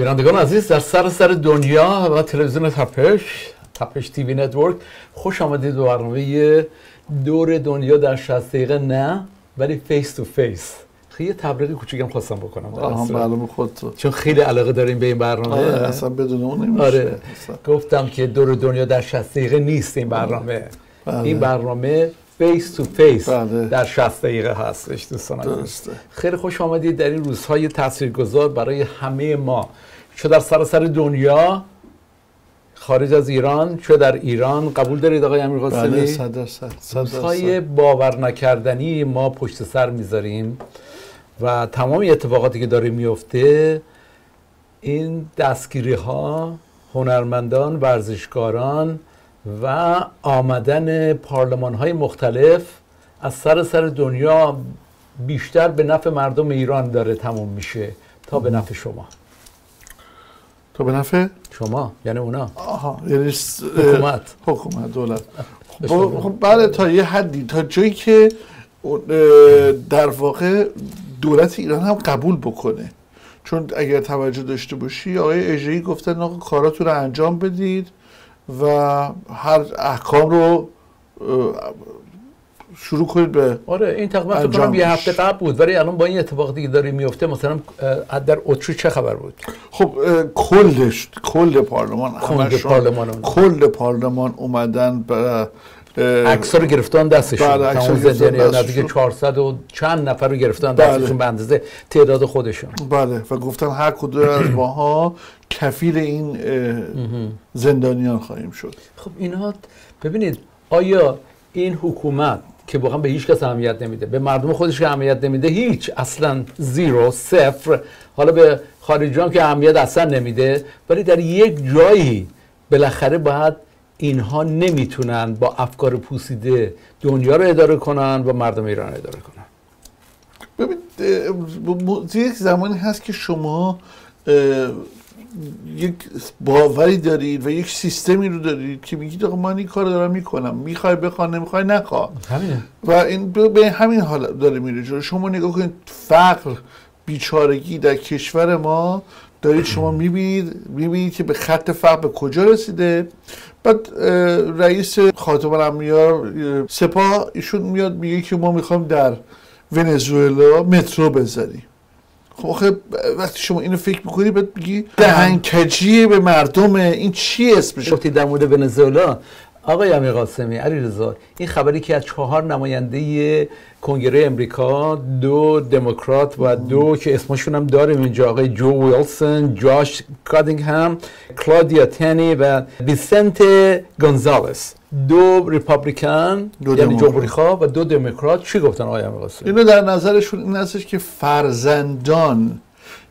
بینندگان عزیز در سراسر دنیا و تلویزیون تپش تپش TV Network خوش آمدید به برنامه دور دنیا در 60 دقیقه. نه ولی Face to Face خیلی تبریک کوچیکم خواستم بکنم. آها معلوم خود تو چون خیلی علاقه داریم به این برنامه. آره اصلا بدون اون نمیشه. آره. گفتم که دور دنیا در 60 دقیقه نیست این برنامه. بله. این برنامه Face to Face بله. در 60 دقیقه هستش دوستان. درسته. خیلی خوش آمدید در این روزهای تاثیرگذار برای همه ما. چه در سراسر دنیا خارج از ایران چه در ایران. قبول دارید آقای امیر بله قاسمی درصد صد درصد باور نکردنی ما پشت سر می‌ذاریم و تمام اتفاقاتی که داره میفته این دستگیری ها هنرمندان ورزشکاران و آمدن پارلمان های مختلف از سر سر دنیا بیشتر به نفع مردم ایران داره تموم میشه تا به نفع شما. تو به نفع شما یعنی اونا آها یعنی س- حکومت. حکومت دولت خب. خب بله تا یه حدی تا جایی که در واقع دولت ایران هم قبول بکنه چون اگر توجه داشته باشی آقای اژه‌ای گفتن آقا کاراتون رو انجام بدید و هر احکام رو شروع کنید به آره این تقریبا فکر یه. هفته قبل بود ولی الان با این اتفاقاتی که داره میفته مثلا در اتریش چه خبر بود خب کلش کل پارلمان کل پارلمان. کل پارلمان اومدن اه، عکس رو گرفتن دستشون بله، عکس. نزدیک 400 و چند نفر رو گرفتن بله. دستشون به اندازه تعداد خودشون بله و گفتن هر کدوم از ماها کفیل این زندانیان خواهیم شد خب اینا ببینید آیا این حکومت که واقعا به هیچ کس اهمیت نمیده. به مردم خودش که اهمیت نمیده هیچ. اصلا زیرو صفر. حالا به خارجیان که اهمیت اصلا نمیده ولی در یک جایی بالاخره باید اینها نمی‌تونن با افکار پوسیده دنیا رو اداره کنن و مردم ایران اداره کنن. ببین یک زمانی هست که شما یک باوری دارید و یک سیستمی رو دارید که میگید آقا من این کار رو دارم می‌کنم. می‌خوای بخوا نمی‌خوای نخوا همینه. و این به همین حال داره میره جلو. شما نگاه کنید فقر بیچارگی در کشور ما دارید شما می‌بینید می‌بینید که به خط فقر به کجا رسیده. بعد رئیس خاتم الانبیا اه، سپاه ایشون میاد میگه که ما می‌خوایم در ونزوئلا مترو بزنیم خب آخه وقتی شما اینو فکر می‌کنی بعد میگی دهنکجی به مردم این چی اسمش؟ گفتی در مورد ونزوئلا آقای امیر قاسمی علیرضا این خبری که از چهار نماینده کنگره امریکا دو دموکرات و دو که اسمشون هم داریم اینجا آقای جو ویلسون جاش کادینگهم کلادیا تنی و ویسنت گونزالس. دو Republican دو یعنی. جمهوری خواه و دو دموکرات. چی گفتن آقای امیر قاسمی؟ اینو در نظرشون این هستش که فرزندان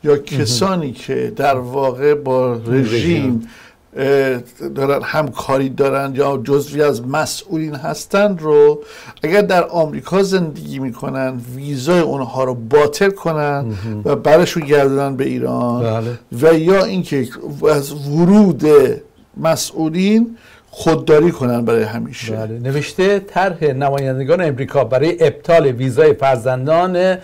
یا کسانی که در واقع با رژیم دارن همکاری دارن یا جزوی از مسئولین هستند رو اگر در آمریکا زندگی می‌کنن ویزای اونها رو باطل کنن و برشون گردونن به ایران بله. و یا اینکه از ورود مسئولین خودداری کنن برای همیشه. بله نوشته طرح نمایندگان امریکا برای ابطال ویزای فرزندان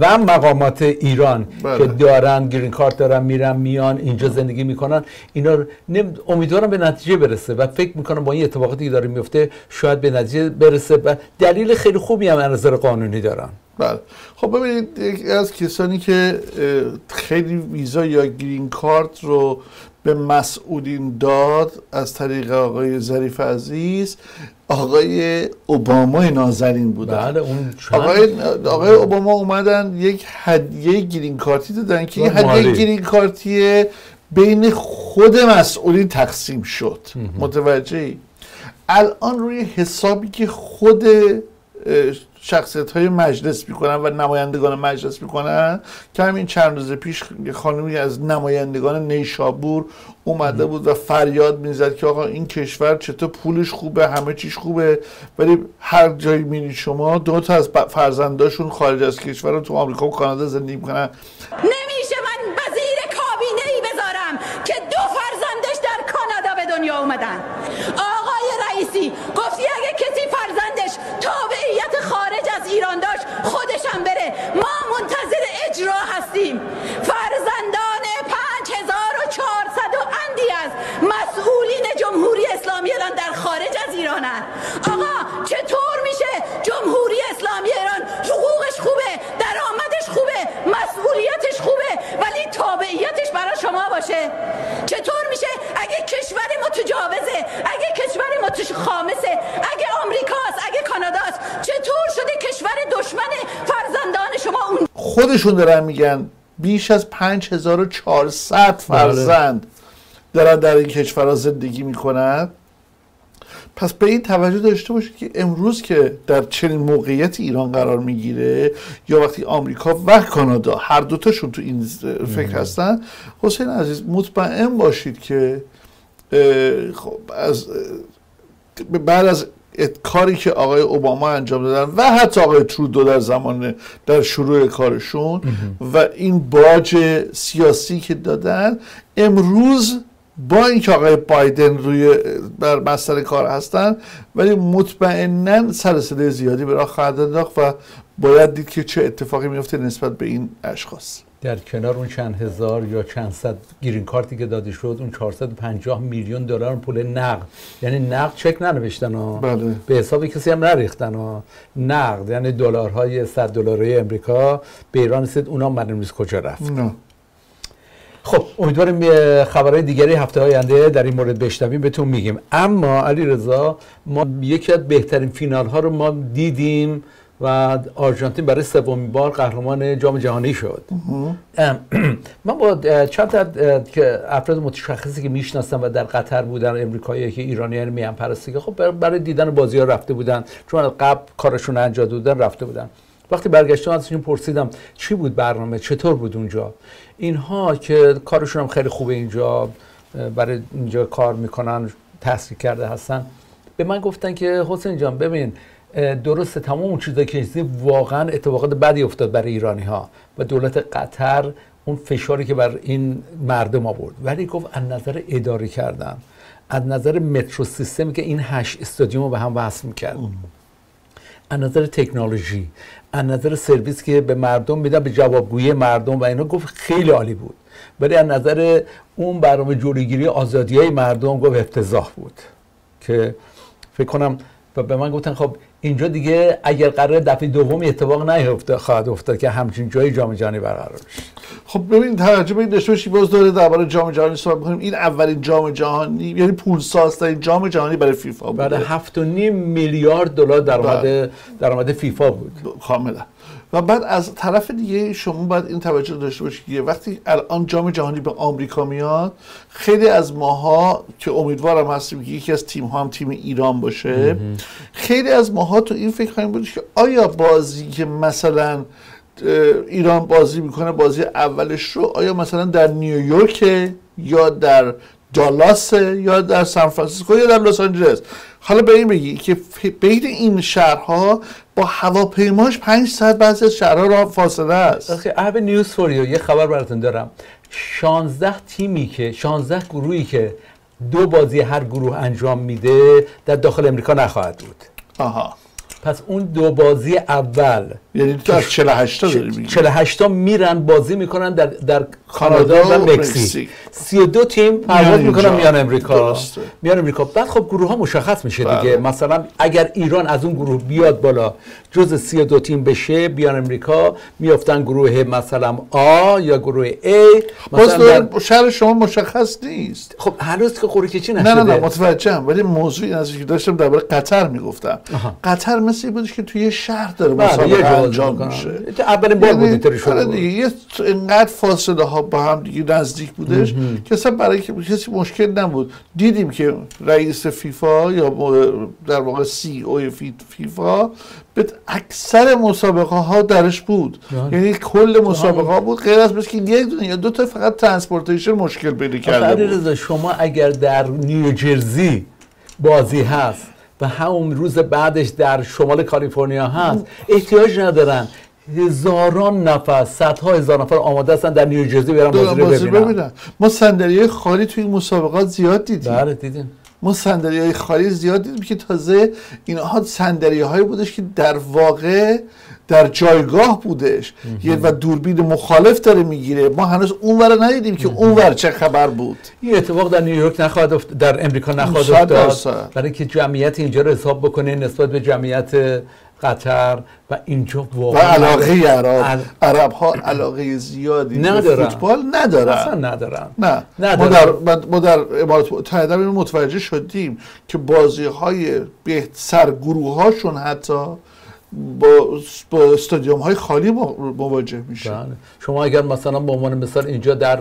و مقامات ایران بله. که دارن گرین کارت دارن میرن میان اینجا زندگی می‌کنن. اینا نم- امیدوارم به نتیجه برسه و فکر می‌کنم با این اتفاقاتی که داره میفته شاید به نتیجه برسه و دلیل خیلی خوبی هم از نظر قانونی دارن. بله. خب ببینید از کسانی که خیلی ویزا یا گرین کارت رو به مسئولین داد از طریق آقای ظریف عزیز. آقای اوبامای نازنین بودن. بله اون آقای آقای اوباما اومدن یک هدیه گرین کارتی دادن که این. هدیه گرین کارتی بین خود مسئولین تقسیم شد. متوجهی؟ الان روی حسابی که خود شخصیت های مجلس می‌کنن و نمایندگان مجلس می‌کنن. که همین چند روز پیش خانمی از نمایندگان نیشابور اومده بود و فریاد می‌زد که آقا این کشور چطور پولش خوبه همه چیش خوبه ولی هر جایی میرید شما دو تا از فرزنداشون خارج از کشور رو تو آمریکا و کانادا زندگی می‌کنن. ایرانن آقا چطور میشه جمهوری اسلامی ایران حقوقش خوبه درآمدش خوبه مسئولیتش خوبه ولی تابعیتش برای شما باشه؟ چطور میشه اگه کشور متجاوزه اگه کشور متش خامسه اگه آمریکاست اگه کاناداست چطور شده کشور دشمن فرزندان شما اون؟ خودشون دارن میگن بیش از 5400 فرزند دارن در این کشورها زندگی می‌کنن. پس به این توجه داشته باشید که امروز که در چنین موقعیت ایران قرار می‌گیره یا وقتی آمریکا و کانادا هر دوتاشون تو این فکر هستن حسین عزیز مطمئن باشید که خب از بعد از کاری که آقای اوباما انجام دادن و حتی آقای ترودو در زمان در شروع کارشون و این باج سیاسی که دادن امروز با اینکه آقای بایدن روی بر بستر کار هستن ولی مطمئنا سر صدای زیادی به راه خواهد انداخت و باید دید که چه اتفاقی میفته نسبت به این اشخاص. در کنار اون چند هزار یا چند صد گرین کارتی که داده شد اون 450 میلیون دلار پول نقد. یعنی نقد چک ننوشتن ها بله. به حساب کسی هم نریختن ها نقد. یعنی دلارهای 100 دلاری امریکا به ایران رسید اونا معلوم نیست کجا رفت. نه. خب امیدواریم یه خبرهای دیگری هفته آینده در این مورد بشنویم بهتون میگیم. اما علی رضا ما یکی از بهترین فینال ها رو ما دیدیم و آرژانتین برای سومین بار قهرمان جام جهانی شد. من با چند تا افراد متشخصی که می‌شناسم و در قطر بودن امریکایی که ایرانیان میان پرستی که خب بر- برای دیدن بازی ها رفته بودن. چون قبل کارشون انجام دادن رفته بودن. وقتی برگشتم ازشون پرسیدم چی بود برنامه؟ چطور بود اونجا؟ اینها که کارشون هم خیلی خوبه اینجا برای اینجا کار می‌کنن تحصیل کرده هستن به من گفتن که حسین جان ببین اه، درسته تمام اون چیزایی که واقعا اتفاقات بدی افتاد برای ایرانی ها و دولت قطر اون فشاری که بر این مردم آورد. ولی گفت از نظر اداره کردن از نظر مترو سیستمی که این هشت استادیوم رو به هم وصل می‌کرد. نظر تکنولوژی از نظر سرویس که به مردم میدن به جوابگویی مردم و اینا گفت خیلی عالی بود. ولی از نظر اون برنامه جلوگیری آزادی های مردم گفت افتضاح بود. که فکر کنم و به من گفتن خب اینجا دیگه اگر قرار دفعه دومی اتفاق نیفته خواهد افتاد که همچین جای جام جهانی برقرار بشه. خب ببین توجه به این داشته باز داره درباره جام جهانی صحبت می‌کنیم. این اولین جام جهانی یعنی پولسازترین جام جهانی برای فیفا بوده. برای هفت و نیم میلیارد دلار درآمد بله. درآمد فیفا بود. کاملا. و بعد از طرف دیگه شما باید این توجه داشته باشید که وقتی الان جام جهانی به آمریکا میاد خیلی از ماها که امیدوارم هستیم که یکی از تیم ها هم تیم ایران باشه خیلی از ماها تو این فکر خواهیم بود که آیا بازی که مثلا ایران بازی می‌کنه بازی اولش رو آیا مثلا در نیویورک یا در دالاس یا در سان فرانسیسکو یا در لس آنجلس؟ حالا به این بگی که بین این شهرها با هواپیماش پنج ساعت بعضی از شهرها را فاصله است. آخه news for you یه خبر براتون دارم. 16 تیمی که 16 گروهی که دو بازی هر گروه انجام میده در داخل امریکا نخواهد بود. آها. پس اون دو بازی اول یعنی تو از 48 تا داری میگی. 48 تا میرن بازی می‌کنن در در کانادا و مکزیک مکزیک. 32 تیم پرواز می‌کنن. میان امریکا درسته. میان امریکا بعد خب گروه ها مشخص میشه بله. دیگه مثلا اگر ایران از اون گروه بیاد بالا جز 32 تیم بشه بیان امریکا میافتن گروه مثلا آ یا گروه باز مثلا در... شهر شما مشخص نیست خب هنوز که قرعه کشی نه نشده نه نه متوجهم ولی موضوع این که داشتم درباره قطر می‌گفتم. قطر مثل بودش که توی یه شهر داره مسابقه یه جا بازی انجام. میشه اولین بار بود یعنی اینطوری شده آره بود. دیگه یه اینقدر فاصله ها با هم دیگه نزدیک بودش که اصلا برای کسی مشکل نبود. دیدیم که رئیس فیفا یا در واقع CEO فیفا به اکثر مسابقه ها درش بود. بله. یعنی کل مسابقه ها بود غیر از که یک دونه یا دو تا فقط transportation مشکل پیدا کرده بود. شما اگر در نیوجرسی بازی هست و همون روز بعدش در شمال کالیفرنیا هست احتیاج ندارن هزاران نفر صدها هزار نفر آماده هستن در نیوجرسی برن بازی رو ببینن. ببینم ما صندلی خالی توی این مسابقات زیاد دیدیم. بله دیدیم. ما صندلی های خالی زیاد دیدیم که تازه اینها صندلی هایی بودش که در واقع در جایگاه بودش. یه و دوربین مخالف داره می‌گیره. ما هنوز اونور ندیدیم که اونور چه خبر بود. این اتفاق در نیویورک نخواهد افت... در امریکا نخواهد افتاد. برای اینکه جمعیت اینجا رو حساب بکنه نسبت به جمعیت قطر و اینجا و واقعا علاقه عرب. ال- عرب ها علاقه زیادی ندارن. فوتبال ندارن. اصلا ندارن. نه. ندارن. ما در ما- در امارات متحده متوجه شدیم که بازی های سرگروه هاشون حتی با, با استادیوم های خالی مو- مواجه میشه. بله. شما اگر مثلا به عنوان مثال اینجا در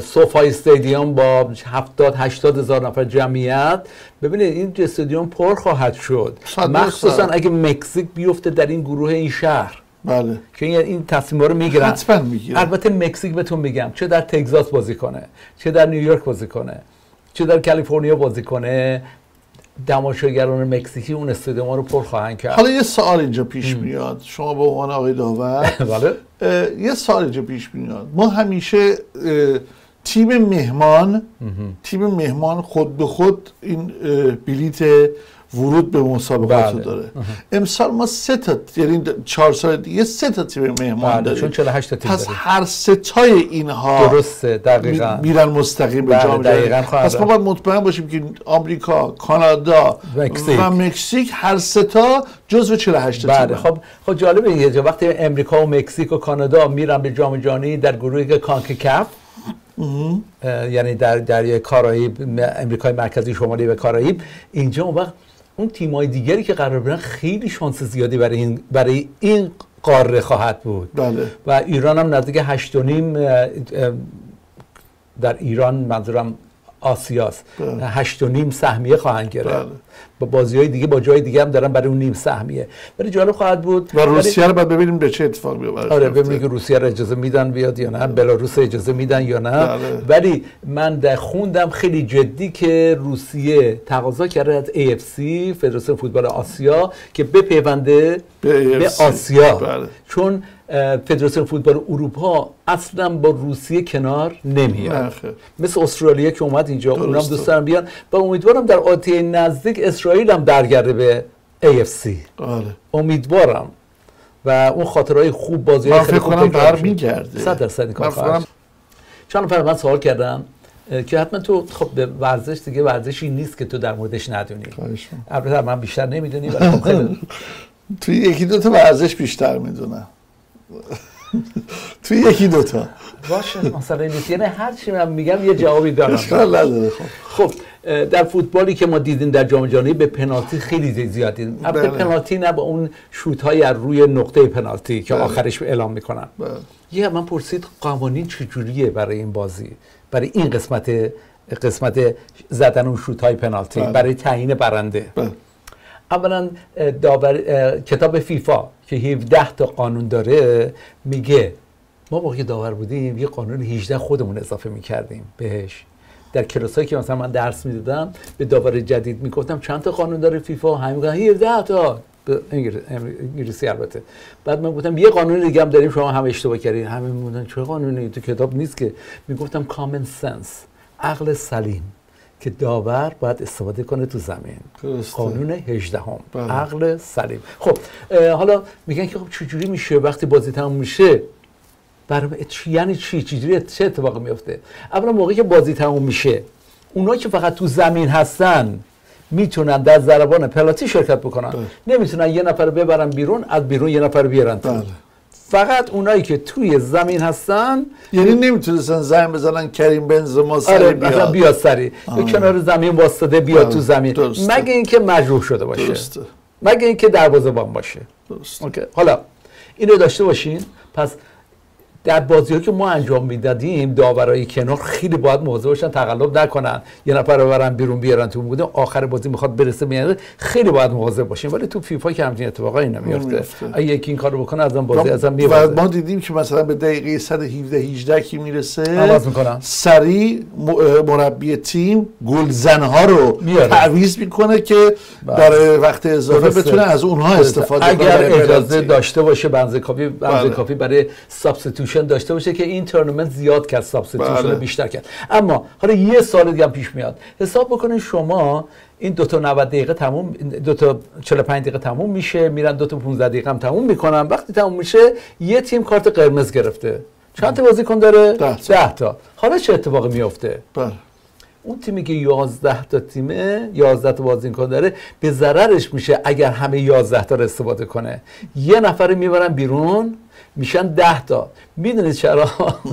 سوفای استادیوم با 70 80 هزار نفر جمعیت ببینید این استادیوم پر خواهد شد. مخصوصا. اگه مکزیک بیفته در این گروه این شهر. بله. که این این تصمیم رو می‌گیرن. حتما می‌گیرن. البته مکزیک بهتون میگم. چه در تگزاس بازی کنه چه در نیویورک بازی کنه چه در کالیفرنیا بازی کنه. تماشاگران مکزیکی اون استادیوم رو پر خواهند کرد. حالا یه سوال اینجا پیش میاد. شما به عنوان آقای داور بله. یه سوال اینجا پیش میاد. ما همیشه تیم مهمان تیم مهمان خود به خود این بلیت ورود به مسابقات بله. داره امسال ما سه تا یعنی چهار سال دیگه سه تا تیم مهمان بله داریم چون 48 تا تیم پس داریم. هر سه تای اینها درسته دقیقا می- میرن مستقیم به بله، جام دقیقاً پس ما. باید مطمئن باشیم که آمریکا کانادا مکزیک. و مکزیک هر سه تا جزو 48 تا بله تیمن. خب خب جالبه یه جا وقتی امریکا و مکزیک و کانادا میرن به جام جهانی در گروه کانکاکاف یعنی در دریای کارائیب امریکای مرکزی شمالی و کارائیب اینجا اون وقت اون تیمای دیگری که قرار برن خیلی شانس زیادی برای این برای این قاره خواهد بود بله و ایران هم نزدیک هشت و نیم اه، اه، در ایران منظورم آسیاست بله. هشت و نیم سهمیه خواهند گرفت بله. با بازی های دیگه با جای دیگه هم دارن برای اون نیم سهمیه ولی جالب خواهد بود و روسیه رو باید ببینیم به چه اتفاقی براش آره میفته. ببینید که روسیه رو اجازه میدن بیاد یا نه بلاروس اجازه میدن یا نه بله. ولی من در خوندم خیلی جدی که روسیه تقاضا کرده از AFC فدراسیون فوتبال آسیا که بپیونده به به. آسیا بله. چون فدراسیون فوتبال اروپا اصلا با روسیه کنار نمیاد. مثل استرالیا که اومد اینجا اونم. دوست دارم بیان و امیدوارم در آتی نزدیک اسرائیل هم درگرده به AFC آره. امیدوارم. و اون خاطرهای خوب بازی من خیلی فکر خوب. برمیگرده. صد درصد این کار خواهد. چند نفر من سوال کردن اه، که حتما تو خب به ورزش دیگه ورزشی نیست که تو در موردش ندونی. البته من بیشتر نمی‌دونی ولی خب توی یکی دوتا ورزش بیشتر می‌دونم. توی یکی دوتا باشه مسئله نیست. یعنی هر چی من میگم یه جوابی دارم. اشکال نداره خب. خب در فوتبالی که ما دیدیم در جام جهانی به پنالتی خیلی زیاد دیدیم البته بله. پنالتی نه با اون شوت های از روی نقطه پنالتی که بله. آخرش اعلام می‌کنن بله. یه من پرسید قوانین چجوریه برای این بازی برای این قسمت قسمت زدن اون شوت های پنالتی بله. برای تعیین برنده بله. اولا داور کتاب فیفا که 17 تا قانون داره میگه ما موقعی که داور بودیم یه قانون 18 خودمون اضافه می‌کردیم بهش در کلاسایی که مثلا من درس می‌دادم به داور جدید می‌گفتم چند تا قانون داره فیفا؟ همین میگن 17 تا. به انگلیس- انگلیسی البته. بعد من گفتم یه قانون دیگه هم داریم شما هم اشتباه کردین. همه می‌گفتن چه قانونی؟ تو کتاب نیست که. می‌گفتم کامن سنس عقل سلیم که داور باید استفاده کنه تو زمین. درسته. قانون 18 هم بله. عقل سلیم. خب حالا میگن که خب چجوری میشه؟ وقتی بازی تموم میشه چی یعنی چی؟ چجوری چه اتفاقی میفته اولا موقعی که بازی تموم میشه اونایی که فقط تو زمین هستن می‌تونن در ضربان پلاتی شرکت بکنن. بله. نمی‌تونن یه نفر ببرن بیرون از بیرون یه نفر بیارن تو. بله. فقط اونایی که توی زمین هستن یعنی نمی‌تونستن زنگ بزنن کریم بنزما سری آره بیاد. مثلا بیاد سری. به کنار زمین واسطه بیاد بله، تو زمین. درسته. مگه اینکه مجروح شده باشه. درسته. مگه اینکه دروازه‌بان باشه. درسته. اوکی. حالا اینو داشته باشین. پس در بازی که ما انجام می‌دادیم داورای کنار خیلی باید مواظب باشن تقلب نکنن یه نفر رو برن بیرون بیارن تو بودیم آخر بازی می‌خواد برسه میاد خیلی باید مواظب باشیم ولی تو فیفا که همچین اتفاقایی نمیفته. اگه یکی این کارو بکنه ازم بازی ازم میبازه ما دیدیم که مثلا به دقیقه 117 18 که می‌رسه عوض می‌کنن. سریع م- مربی تیم گلزنها رو. تعویض می‌کنه که بله. در وقت اضافه. بتونه از اونها استفاده کنه اگر اجازه. داشته باشه bench کافی bench بله. کافی برای substitution substitution داشته باشه که این تورنمنت زیاد کرد substitution بله. بیشتر کرد. اما حالا یه سال دیگه پیش میاد. حساب بکنید شما این دو تا 90 دقیقه تموم دو تا 45 دقیقه تموم میشه میرن دو تا 15 دقیقه هم تموم می‌کنن. وقتی تموم میشه یه تیم کارت قرمز گرفته. چند تا بازیکن داره؟ ده تا. 10 تا. حالا چه اتفاقی میفته بله. اون تیمی که 11 تا تیمه 11 تا بازیکن داره به ضررش میشه اگر همه 11 تا رو استفاده کنه. یه نفر می‌برن بیرون میشن 10 تا. می‌دونید چرا؟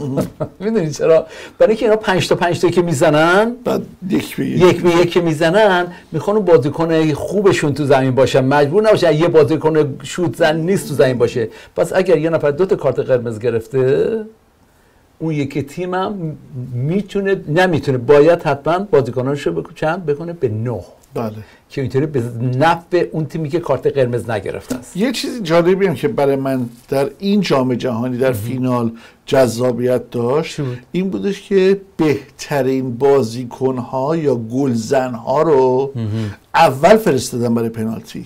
می‌دونید چرا؟ برای اینکه اینا 5 تا 5 تا که می‌زنن بعد یک به یک. به یک که می‌زنن می‌خوان بازیکن خوبشون تو زمین باشن. مجبور نباشن یه بازیکن شوت زن نیست تو زمین باشه. پس اگر یه نفر دو تا کارت قرمز گرفته اون یکی تیم هم می‌تونه نمی‌تونه باید حتما بازیکنانش رو چند؟ بکنه به نه. بله. که اینطوری به نفع اون تیمی که کارت قرمز نگرفته است. یه چیزی جالبی هم که برای من در این جام جهانی در فینال جذابیت داشت؟ این بودش که بهترین بازیکنها یا گلزنها رو اول فرستادن برای پنالتی.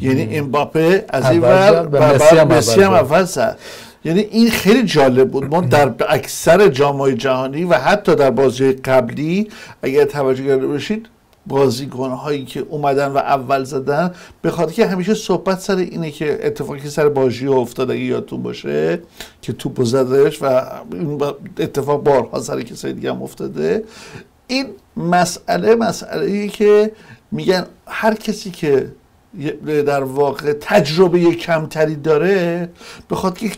یعنی امباپه از این ور و مسی هم. اول زد یعنی این خیلی جالب بود. ما در اکثر جامعه جهانی و حتی در بازی قبلی اگر توجه کرده باشید بازیکن هایی که اومدن و اول زدن به خاطر که همیشه صحبت سر اینه که اتفاقی سر باژی افتاد اگه یادتون باشه که توپ زدش و این با- اتفاق بارها سر کسای دیگه هم افتاده. این مسئله مسئله که میگن هر کسی که در واقع تجربه کمتری داره بخواد که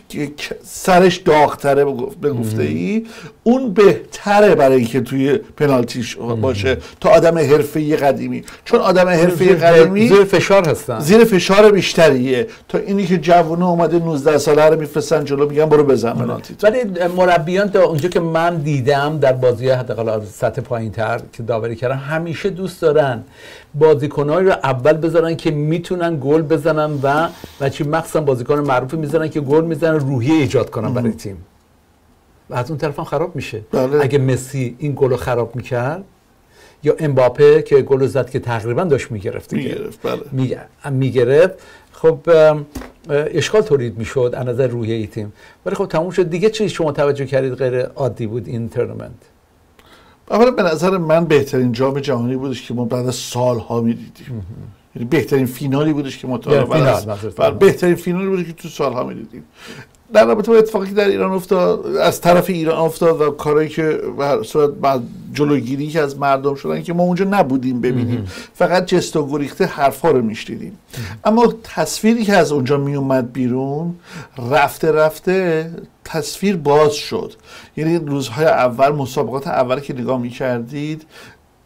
سرش داغتره به گفته ای اون بهتره برای اینکه توی پنالتیش باشه تا آدم حرفه‌ای قدیمی. چون آدم حرفه‌ای قدیمی زیر فشار هستن. زیر فشار بیشتریه. تا اینی که جوونه اومده 19 ساله رو میفرستن جلو میگن برو بزن پنالتی. ولی مربیان تا اونجا که من دیدم در بازی حداقل سطح پایین تر که داوری کردن همیشه دوست دارن بازیکنهایی رو اول بذارن که می‌تونن گل بزنن و و چی مخصوصا بازیکن معروفی می‌ذارن که گل می‌زنن روحیه ایجاد کنن برای تیم. و از اون طرف هم خراب میشه. بله. اگه مسی این گل رو خراب می‌کرد یا امباپه که گل رو زد که تقریبا داشت می‌گرفت. می‌گرفت بله. می‌گرفت. خب اشکال تولید می‌شد از نظر روحیه ای تیم. ولی خب تموم شد. دیگه چی شما توجه کردید غیر عادی بود این تورنمنت؟ اولا به نظر من بهترین جام جهانی بودش که ما بعد از سالها می‌دیدیم. یعنی بهترین فینالی بودش که ما تا یعنی بله،. بهترین فینالی بودش که تو سالها می‌دیدیم. در رابطه با اتفاقی که در ایران افتاد از طرف ایران افتاد و کارهایی که به صورت بعد جلوگیری که از مردم شدن که ما اونجا نبودیم ببینیم. فقط جست و گریخته حرفا رو میشنیدیم. اما تصویری که از اونجا میومد بیرون رفته رفته تصویر باز شد. یعنی روزهای اول مسابقات اول که نگاه می‌کردید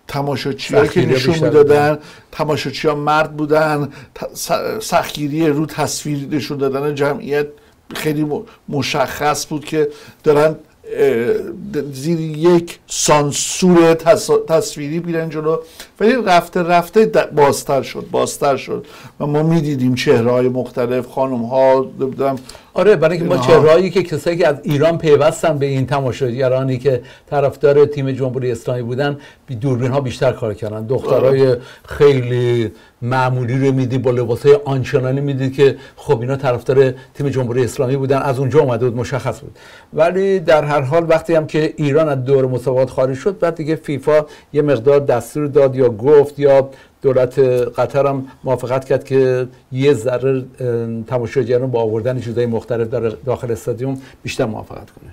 تماشاچی که نشون می‌دادن تماشاچی ها مرد بودن ت- س- سختگیری رو تصویر نشون دادن جمعیت خیلی مشخص بود که دارن زیر یک سانسور تص- تصویری بیرن جلو. ولی رفته رفته بازتر شد بازتر شد. و ما می‌دیدیم چهره های مختلف خانم ها آره برای اینکه ما. چهرهایی که کسایی که از ایران پیوستن به این تماشاگرانی که طرفدار تیم جمهوری اسلامی بودن بی دوربین ها بیشتر کار کردن. دخترای خیلی معمولی رو میدی با لباسای آنچنانی می‌دید که خب اینا طرفدار تیم جمهوری اسلامی بودن. از اونجا اومده بود مشخص بود. ولی در هر حال وقتی هم که ایران از دور مسابقات خارج شد بعد دیگه فیفا یه مقدار دستور داد یا گفت یا دولت قطر هم موافقت کرد که یه ذره تماشاگران با آوردن چیزهای مختلف در داخل استادیوم بیشتر موافقت کنه.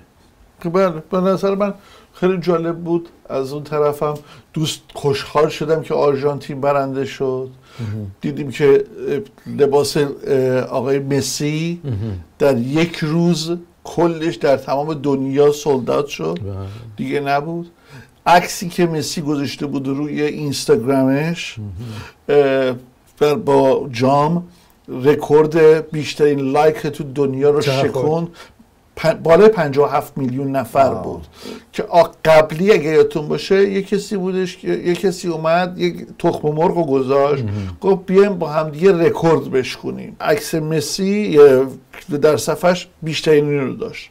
بله به نظر من خیلی جالب بود. از اون طرفم دوست خوشحال شدم که آرژانتین برنده شد. دیدیم که لباس آقای مسی در یک روز کلش در تمام دنیا sold out شد. دیگه نبود. عکسی که مسی گذاشته بود روی اینستاگرامش با جام رکورد بیشترین لایک تو دنیا رو. شکن بالای 57 میلیون نفر wow. بود. که قبلی اگه یادتون باشه یه کسی بودش که یه کسی اومد یک تخم مرغ رو گذاشت. گفت بیایم با هم دیگه رکورد بشکنیم. عکس مسی در صفحش بیشترین رو داشت.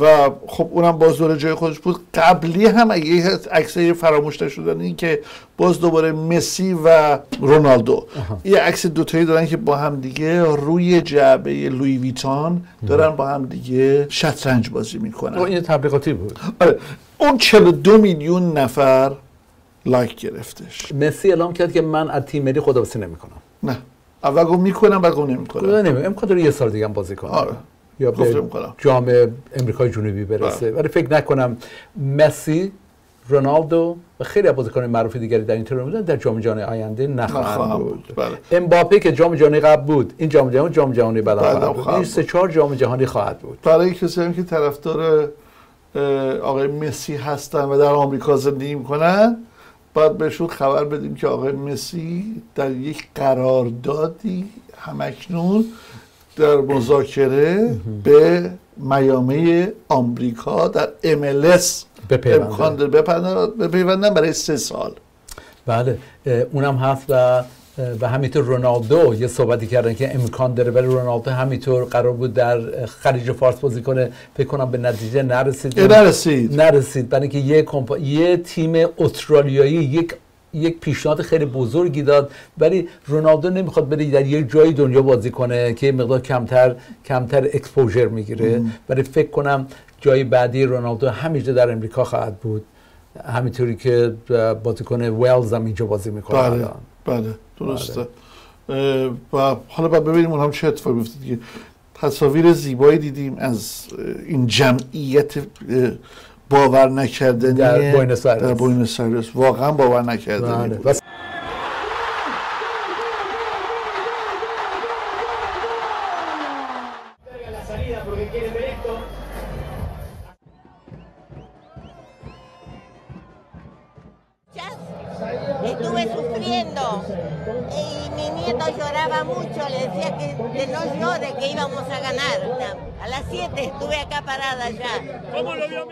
و خب اونم باز دور جای خودش بود. قبلی هم اگه عکس فراموش نشدن این که باز دوباره مسی و رونالدو. یه عکس دوتایی دارن که با هم دیگه روی جعبه لوی ویتان دارن با هم دیگه شطرنج بازی می‌کنن. این تبلیغاتی بود. آره. اون 42 میلیون نفر لایک گرفتش. مسی اعلام کرد که من از تیم ملی خداحافظی نمی‌کنم. نه. اول گفت می‌کنم بعد گفت نمی‌کنم. خدا نمی امکان داره یه سال دیگه هم بازی کنه. آره. یا به. جام امریکای جنوبی برسه. ولی فکر نکنم مسی رونالدو و خیلی از بازیکنان معروف دیگری در این تورنمنت بودن در جام جهانی آینده نخواهند بود. بله. امباپه که جام جهانی قبل بود این جام جهانی جام جهانی بعد بعد بود. این سه چهار جام جهانی خواهد بود. برای کسی هم که طرفدار آقای مسی هستن و در آمریکا زندگی می‌کنن باید بهشون خبر بدیم که آقای مسی در یک قراردادی همکنون در مذاکره به میامه آمریکا در MLS. امکان بپیوندن- برای سه سال بله اونم هست و و همینطور رونالدو یه صحبتی کردن که امکان داره ولی رونالدو همینطور قرار بود در خلیج فارس بازی کنه فکر کنم به نتیجه نرسید نرسید. نرسید برای اینکه یه کمپا... یه تیم استرالیایی یک یک پیشنهاد خیلی بزرگی داد ولی رونالدو نمی‌خواد بره در یه جای دنیا بازی کنه که مقدار کمتر کمتر اکسپوژر می‌گیره. ولی فکر کنم جای بعدی رونالدو همینجا در امریکا خواهد بود. همینطوری که بازیکن ویلز هم اینجا بازی می‌کنه بله بله درسته. اه، و حالا باید ببینیم اونها هم چه اتفاقی میفته دیگه تصاویر زیبایی دیدیم از این جمعیت باور نکردنی در بوینس آیرس. در بوینس آیرس واقعا باور نکردنی بله. بود و la salida porque quieren ver esto. Estuve sufriendo y mi nieto lloraba mucho, le decía que, que no llore, que íbamos a ganar. A las 7 estuve acá parada ya. ¿Cómo lo vio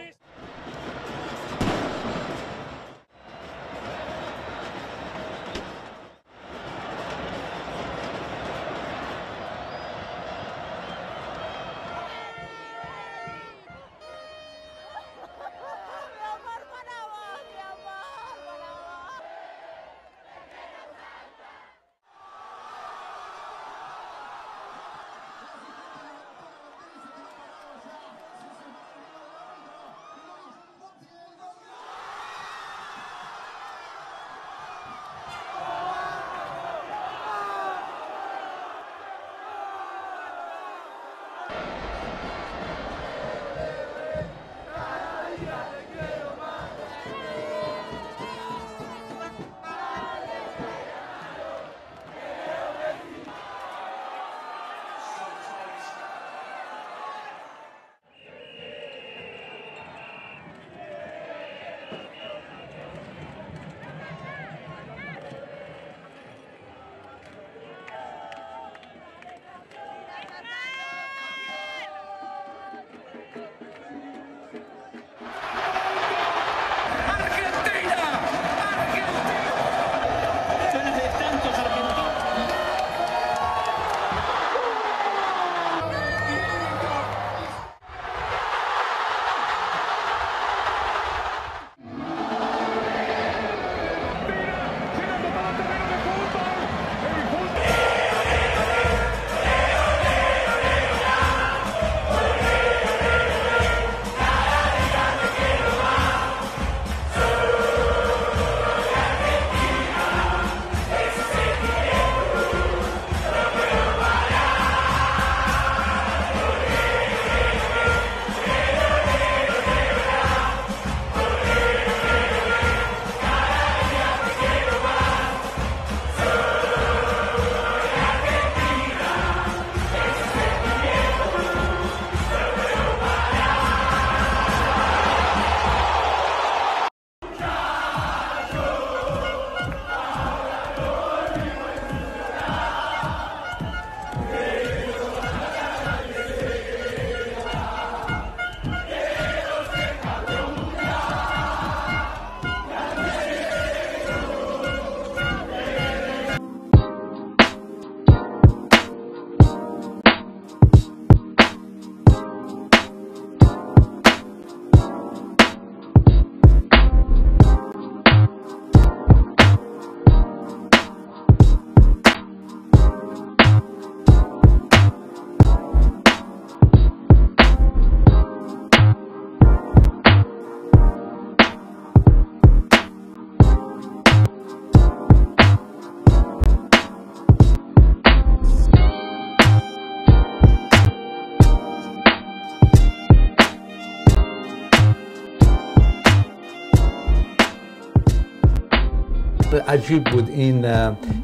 عجیب بود این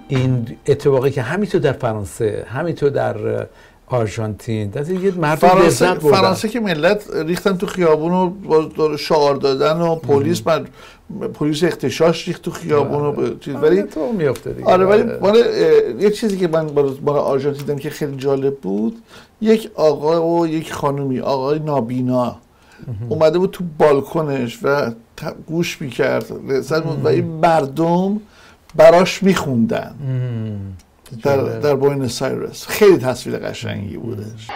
این اتفاقی که همینطور در فرانسه همینطور در آرژانتین. یه مردم فرانسه. فرانسه که ملت ریختن تو خیابون و شعار دادن و پلیس من پلیس اختشاش ریخت تو خیابون و به چیز. ولی اتفاق میفته دیگه. آره ولی مال اه، یه چیزی که من مال مال آرژانتین دیدم که خیلی جالب بود یک آقا و یک خانومی آقای نابینا. اومده بود تو بالکنش و گوش می‌کرد و این مردم براش میخوندن. در. در بوینس آیرس. خیلی تصویر قشنگی بودش.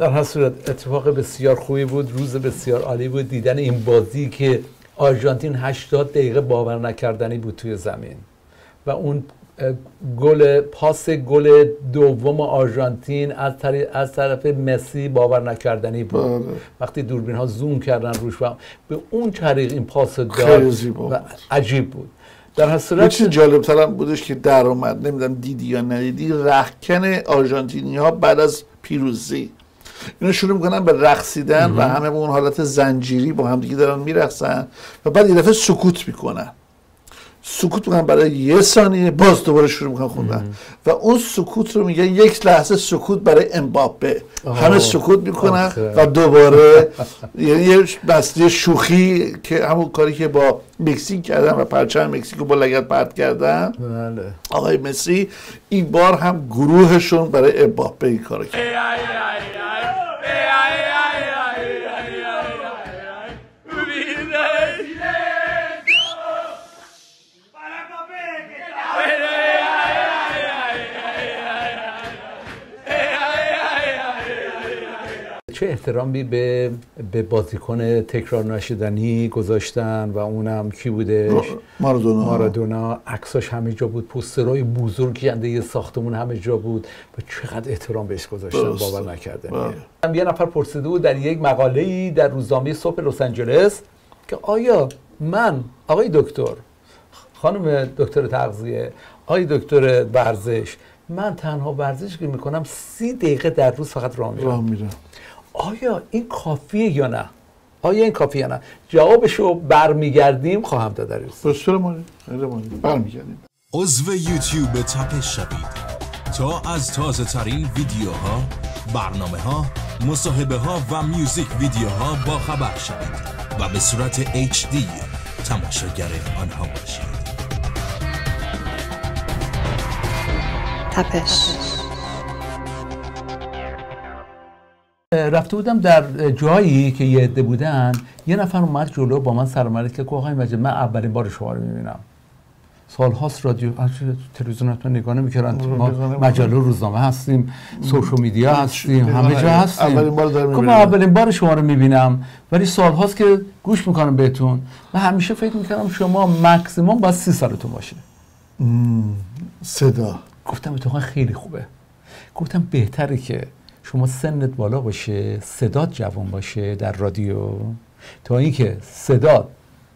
در هر صورت اتفاق بسیار خوبی بود روز بسیار عالی بود. دیدن این بازی که آرژانتین 80 دقیقه باور نکردنی بود توی زمین. و اون گل پاس گل دوم آرژانتین از از طرف مسی باور نکردنی بود. بله. وقتی دوربین ها زوم کردن روش و به اون طریق این پاس داد و. عجیب بود. در هر صورت چیز جالب ترم بودش که در اومد نمی‌دونم دیدی یا ندیدی رخکن آرژانتینی ها بعد از پیروزی. اینا شروع می‌کنن به رقصیدن و همه به اون حالت زنجیری با همدیگه دارن میرقصن و بعد یه دفعه سکوت می‌کنن. سکوت می‌کنن برای یه ثانیه باز دوباره شروع می‌کنن خوندن. و اون سکوت رو میگن یک لحظه سکوت برای امباپه. همه سکوت می‌کنن آخه. و دوباره یعنی یه بسته شوخی که همون کاری که با مکزیک کردن و پرچم مکزیک رو با لگت پرت کردن. بله. آقای مسی این بار هم گروهشون برای امباپه این کارو کرد. چه احترامی به به بازیکن تکرار نشدنی گذاشتن و اونم کی بودش؟ مارادونا. مارادونا. عکساش همه جا بود. پوسترهای بزرگی یه ساختمون همه جا بود. و چقدر احترام بهش گذاشتن. باور نکردنی. بله. یه نفر پرسیده بود در یک مقاله ای در روزنامه صبح لس آنجلس که آیا من آقای دکتر خانم دکتر تغذیه آقای دکتر ورزش من تنها ورزش که می‌کنم سی دقیقه در روز فقط راه میرم. راه میرم. آیا این کافیه یا نه؟ آیا این کافیه یا نه؟ جوابش رو برمیگردیم خواهم داد در. بسیار برمیگردیم. عضو یوتیوب تپش شوید تا از تازه ترین ویدیوها، برنامه ها، مصاحبه ها و میوزیک ویدیوها با خبر شوید و به صورت HD تماشاگر آنها باشید. تپش. رفته بودم در جایی که یه عده بودن. یه نفر اومد جلو با من علیک که آقای مجید من اولین بار شما رو می‌بینم. سال هاست رادیو تلویزیون حتما نگاه نمی‌کردن. ما مجله روزنامه هستیم سوشال میدیا هستیم همه جا هستیم. اولین بار دارم گفت من می‌بینم. اولین بار شما رو می‌بینم. ولی سال هاست که گوش می‌کنم بهتون. و همیشه فکر می‌کردم شما مکسیموم باید سی سالتون باشه. صدا. گفتم اتفاقا خیلی خوبه. گفتم بهتره که شما سنت بالا باشه صدات جوان باشه در رادیو تا اینکه صدات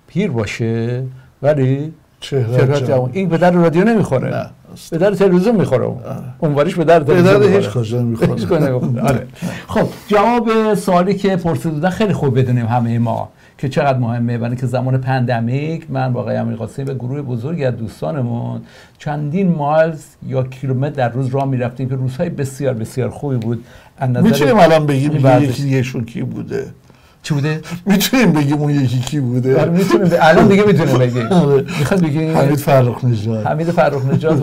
پیر باشه ولی چهره جوان. این به در رادیو نمی‌خوره نه. به در تلویزیون می‌خوره اون اونوریش به در تلویزیون می‌خوره. کجا نمی‌خوره. هیچ کجا نمی‌خوره. آره. خب جواب سوالی که پرسیده خیلی خوب بدونیم همه ما که چقدر مهمه برای که زمان pandemic من با آقای امیر قاسمی به گروه بزرگی از دوستانمون چندین مایلز یا کیلومتر در روز راه می‌رفتیم که روزهای بسیار بسیار خوبی بود از نظر می‌تونیم الان بگیم یه. یکی دیگهشون کی بوده چی بوده؟ می‌تونیم بگیم اون یکی کی آره، بوده می‌تونیم ب- الان دیگه می‌تونیم بگیم. آره. می‌خواد بگیم حمید فرخ نژاد. حمید فرخ نژاد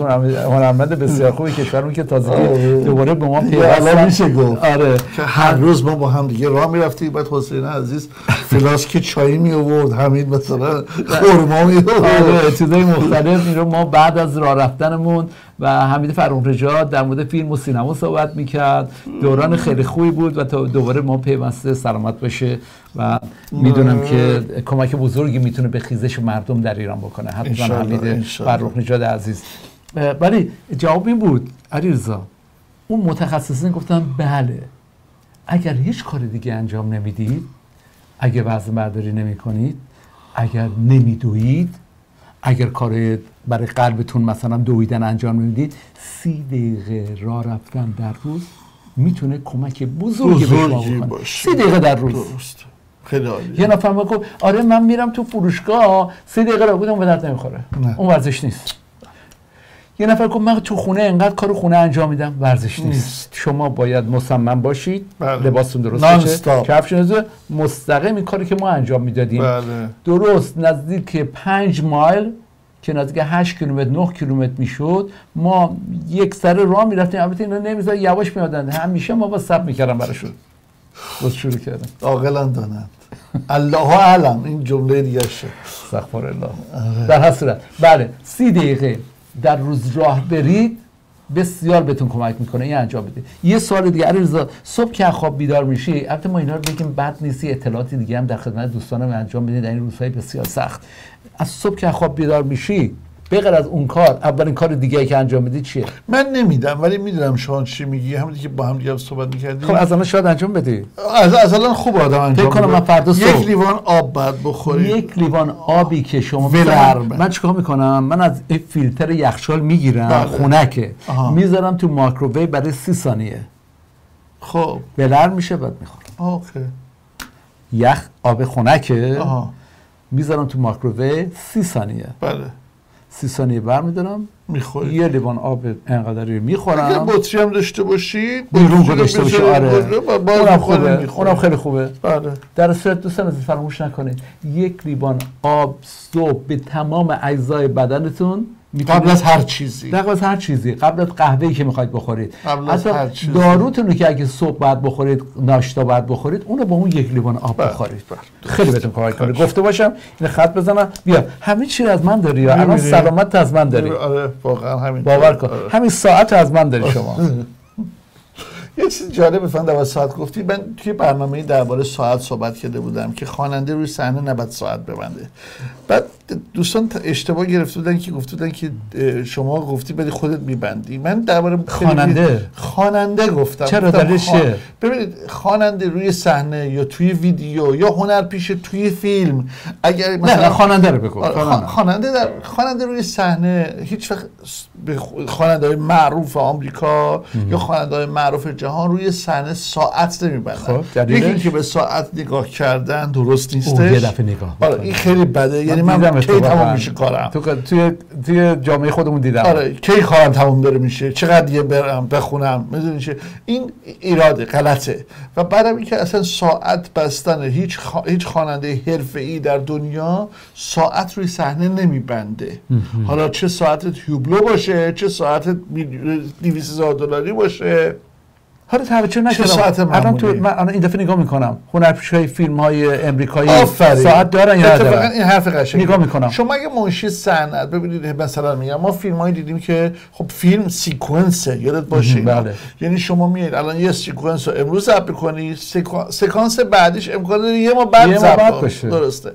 هنرمند بسیار خوبی کشورمون که تازگی آره. دوباره به ما دیگه الان میشه گفت. آره. هر روز ما با هم دیگه راه می‌رفتیم. بعد حسین عزیز فلاسک چای می آورد حمید مثلا خورما می آره آورد چیزای مختلف رو ما بعد از راه رفتنمون و حمید فرخ نژاد در مورد فیلم و سینما صحبت می‌کرد. دوران خیلی خوبی بود و تا دوباره ما پیوسته سلامت باشه و می‌دونم که کمک بزرگی می‌تونه به خیزش مردم در ایران بکنه. حتما حمید. فرخ نژاد عزیز. ولی جواب این بود علیرضا اون متخصصین گفتن بله اگر هیچ کار دیگه انجام نمی‌دید اگر وزن برداری نمی کنید اگر نمیدوید اگر کار برای قلبتون مثلا دویدن انجام نمی‌دید سی دقیقه راه رفتن در روز می‌تونه کمک بزرگی به شما بزرگی بکنه. باشه. سی دقیقه در روز. درست. خیلی عالی. یه نفر گفت آره من میرم تو فروشگاه. سه دقیقه رو بودم به درد نمی‌خوره. نه. اون ورزش نیست. یه نفر گفت من تو خونه انقدر کار خونه انجام میدم ورزش نیست, نیست. شما باید مصمم باشید بله. لباستون درست نان بشه استاپ. کفش نزه مستقیم این کاری که ما انجام می‌دادیم. بله. درست نزدیک پنج مایل که نزدیک 8 کیلومتر 9 کیلومتر می‌شد ما یک سر راه می‌رفتیم. البته اینا نمیذار یواش میادن همیشه ما با سب می‌کردم براشون. باز شروع کردم. عاقلان دانند. الله اعلم. این جمله دیگه شه. استغفر الله. در هر صورت. بله. سی دقیقه. در روز راه برید بسیار بهتون کمک می‌کنه این انجام بدید. یه سوال دیگه علیرضا صبح که خواب بیدار میشی البته ما اینا رو بگیم بد نیست یه اطلاعاتی دیگه هم در خدمت دوستانم انجام بدید در این روزهای بسیار سخت. از صبح که خواب بیدار میشی بغیر از اون کار اولین کار دیگه که انجام بدی چیه؟ من نمیدم ولی می‌دونم شما چی میگی. همونی که با هم دیگه صحبت می‌کردیم. خب از الان شاید انجام بدی. از از الان خوب آدم انجام فکر کنم. من فردا صبح- یک لیوان آب بعد بخوری یک لیوان آبی که شما. من چیکار می‌کنم؟ من از این فیلتر یخچال می‌گیرم بله. خونکه. می‌ذارم تو microwave برای سی ثانیه. خب. ولرم میشه بعد می‌خورم. OK. یخ آب خنکه. می‌ذارم تو microwave سی ثانیه. بله. سی ثانیه برمیدارم. می‌خوری. یه لیوان آب انقدری می‌خورم. بطری هم داشته باشی بیرون گذاشته باشه بذاری آره. اونم خوبه. اونم خیلی خوبه. بله. در صورت دوستان عزیز فراموش نکنید. یک لیوان آب صبح به تمام اجزای بدنتون قبل از هر چیزی. قبل از هر چیزی. قبل از قهوه‌ای که می‌خواید بخورید. قبل از هر چیزی. داروتون رو که اگه صبح بعد بخورید ناشتا بعد بخورید اونو با اون یک لیوان آب بله، بخورید. بله. خیلی بهتون کمک کنه. گفته باشم این خط بزنم. بیا. همین چی از من داری الان؟ سلامت از من داری. آره. واقعا همین باور کن. آره. همین ساعت از من داری شما. یه چیز جالب فهم در ساعت گفتی من توی برنامه درباره ساعت صحبت کرده بودم که خواننده روی صحنه نباید ساعت ببنده بعد دوستان اشتباه گرفته بودن که گفته بودن که شما گفتی ولی خودت میبندی من درباره خواننده؟ خواننده گفتم چرا؟ دلیلش چیه؟ ببینید خواننده روی صحنه یا توی ویدیو یا هنرپیشه توی فیلم اگر مثلا خواننده رو بگو آره، خواننده. خوا- خواننده در خواننده روی صحنه هیچ وقت به خواننده های معروف آمریکا یا خواننده های معروف جهان روی صحنه ساعت نمیبندن. خب،؟ یکی که به ساعت نگاه کردن درست نیستش اوه، یه دفعه نگاه. آره. این خیلی بده. یعنی من کی. تموم میشه کارم؟ تو توی توی جامعه خودمون دیدم. آره کی کارم تموم داره میشه؟ چقدر دیگه برم بخونم؟ می‌دونی چه این ایراده غلطه. و بعدم اینکه اصلا ساعت بستن هیچ خا... هیچ خواننده حرفه‌ای در دنیا ساعت روی صحنه نمیبنده. حالا چه ساعت هیوبلو باشه چه ساعت 200 هزار دلاری باشه. حالا توجه نکردم ساعت الان تو؟ من الان این دفعه نگاه می‌کنم هنرپیشه های فیلم های امریکایی آفرین ساعت دارن یا ندارن این حرف قشنگه نگاه می‌کنم. شما اگه منشی صنعت ببینید مثلا میگم ما فیلم هایی دیدیم که خب فیلم سیکونسه یادت باشه. بله. یعنی شما میاد الان یه سیکونس رو امروز ضبط کنی سکانس بعدیش امکان داره یه ما بعد ضبط. بشه. درسته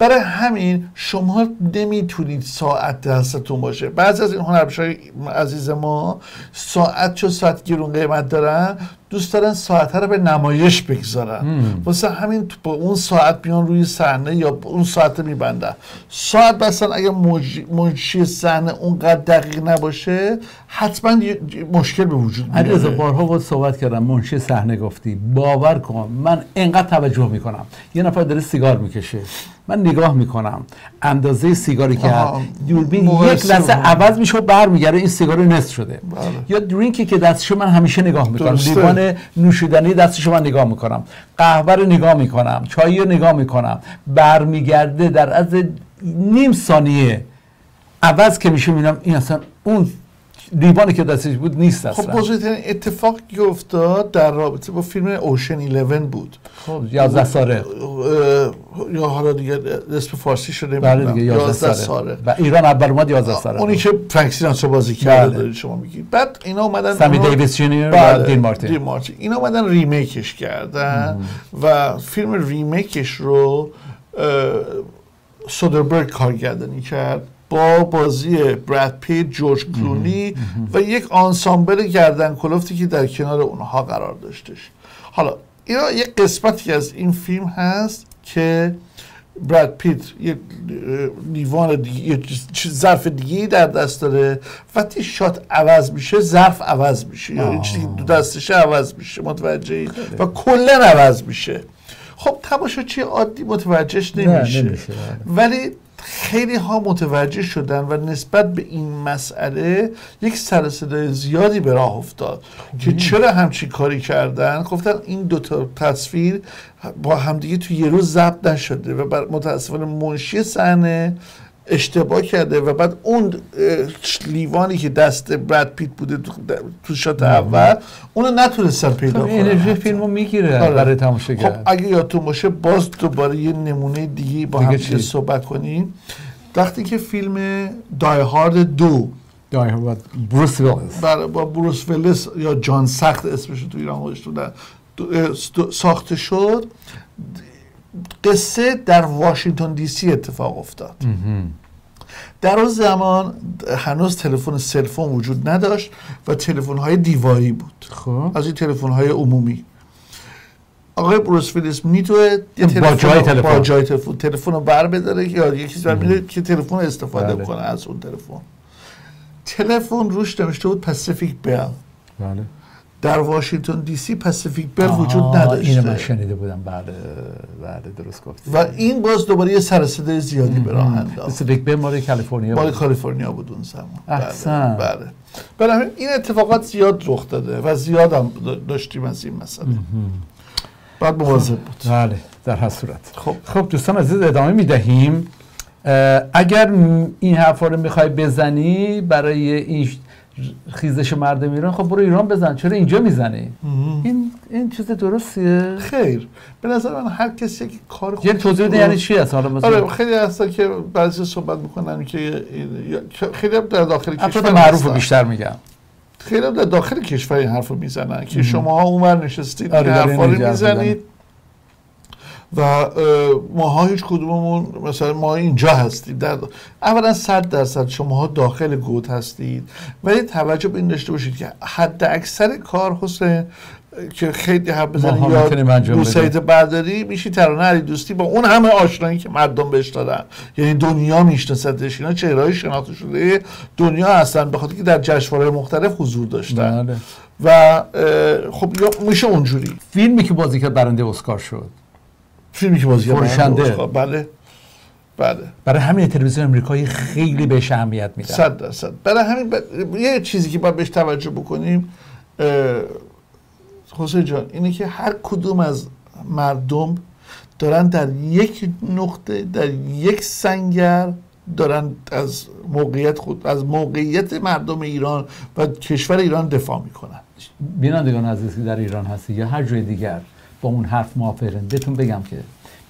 برای همین شما نمی‌تونید ساعت دستتون باشه. بعضی از این هنرپیشه‌های عزیز ما ساعت چون ساعت گرون قیمت دارن دوست دارن ساعت رو به نمایش بگذارن. واسه همین با اون ساعت بیان روی صحنه یا با اون ساعت رو میبندن. ساعت بستن اگر منشی- صحنه اونقدر دقیق نباشه حتما مشکل به وجود علیرضا میاد بارها بود صحبت کردم منشی صحنه گفتی. باور کن من انقدر توجه می‌کنم. یه نفر داره سیگار می‌کشه. من نگاه می‌کنم. اندازه سیگاری که. هست دوربین یک لحظه. عوض میشه و برمیگرده این سیگار نصف شده. یا درینکی که دستشو من همیشه نگاه می‌کنم. درسته. لیوان نوشیدنی دستشو من نگاه می‌کنم. قهوه رو نگاه می‌کنم. چای رو نگاه می‌کنم. برمیگرده در از نیم ثانیه عوض که میشه می‌بینم این اصلا اون لیوانی که دستش بود نیست اصلا. خب بزرگترین اتفاقی که افتاد در رابطه با فیلم اوشن 11 بود. خب 11 ساره اه، یا حالا دیگه اسم فارسی شده بله دیگه 11 ساره و ایران اول اومد 11 ساره اونی که فرانک سیناترا بازی کرده بله. دارید شما میگید بعد اینا اومدن سمی دیویس جونیور بله، و دین مارتین. دین مارتین. اینا اومدن ریمیکش کردن و فیلم remake ش رو سودربرگ کارگردانی کرد. با بازی براد پیت جورج کلونی و یک آنسامبل گردن کلفتی که در کنار اونها قرار داشتش. حالا اینا یک قسمتی از این فیلم هست که براد پیت یه لیوان دیگه ظرف دیگه در دست داره. وقتی shot عوض میشه ظرف عوض میشه. یا این چیزی دو دستشه عوض میشه متوجه و کلا عوض میشه. خب تماشاچی عادی متوجهش نمیشه. نمیشه، ولی خیلی ها متوجه شدن و نسبت به این مسئله یک سر صدای زیادی به راه افتاد که چرا همچی کاری کردن؟ گفتن این دوتا تصویر با همدیگه تو یه روز ضبط نشده و بر متاسفانه منشی صحنه اشتباه کرده و بعد اون لیوانی که دست براد پیت بوده تو, شات اول اونو نتونستن پیدا خب کنن. انرژی فیلمو می‌گیره آره. برای خب تماشاگر اگه یادتون باشه باز دوباره یه نمونه دیگه با هم صحبت کنیم. وقتی که فیلم دای هارد دو. دای با بروس ویلیس بر با بروس ویلیس یا جان سخت اسمش تو ایران اه، ساخته شد. قصه در واشنگتن دی سی اتفاق افتاد. در اون زمان هنوز تلفن cellphone وجود نداشت و تلفن های دیواری بود. خب. از این تلفن های عمومی. آقای بروس ویلیس می‌تونه یه باجه‌ی تلفن. باجه‌ی تلفن تلفن رو بر بداره یا یکی میره که تلفن استفاده بله. کنه از اون تلفن. تلفن روش نوشته بود Pacific Bell بله. در واشنگتن دی سی Pacific Bell وجود آها، اینو من نداشته. شنیده بودم بله بله درست گفتی. و این باز دوباره یه سر صدای زیادی به راه انداخت. پاسیفیک به مال کالیفرنیا مال. کالیفرنیا بود اون زمان. احسن. بله. بله این اتفاقات زیاد رخ داده و زیاد هم داشتیم از این مسئله. بعد مواظب بود بله در هر صورت. خب. خب دوستان عزیز ادامه می‌دهیم. اگر این حرفا رو می‌خوای بزنی برای این خیزش مردم ایران خب برو ایران بزن. چرا اینجا می‌زنی؟ این این چیز درستیه. خیر. به نظر من هر کسی که کار یه خودش توضیح بده یعنی چی هست؟ حالا مثلا آره خیلی هستن که بعضی صحبت می‌کنن که خیلی هم در داخل کشور معروف. بیشتر میگم. خیلی هم در داخل کشور این حرف رو می‌زنن که شما اونور نشستید آره، حرفا می‌زنید. و اه، ماها هیچ کدوممون مثلا ما اینجا هستیم. در اولا صد درصد شماها داخل گود هستید. ولی توجه به این داشته باشید که حد اکثر کار حسین که خیلی حرف بزنید یا. بوسعید برداری میشی ترانه علی دوستی با اون همه آشنایی که مردم بهش دارن یعنی دنیا میشناستش اینا چهرهای شناخته شده. دنیا هستن به خاطر که در جشنواره مختلف حضور داشتن. بله. و خب میشه اونجوری. فیلمی که بازی کرد برنده اسکار شد. فیلمی که بازی فروشنده. اسکار. بله. بله. برای همین تلویزیون امریکایی خیلی بهش اهمیت میدن. صد درصد. برای همین ب... یه چیزی که باید بهش توجه بکنیم اه، حسین جان اینه که هر کدوم از مردم دارن در یک نقطه در یک سنگر دارن از موقعیت خود از موقعیت مردم ایران و کشور ایران دفاع می‌کنن. بینندگان عزیز که در ایران هستی یا هر جای دیگر با اون حرف موافقن بهتون بگم که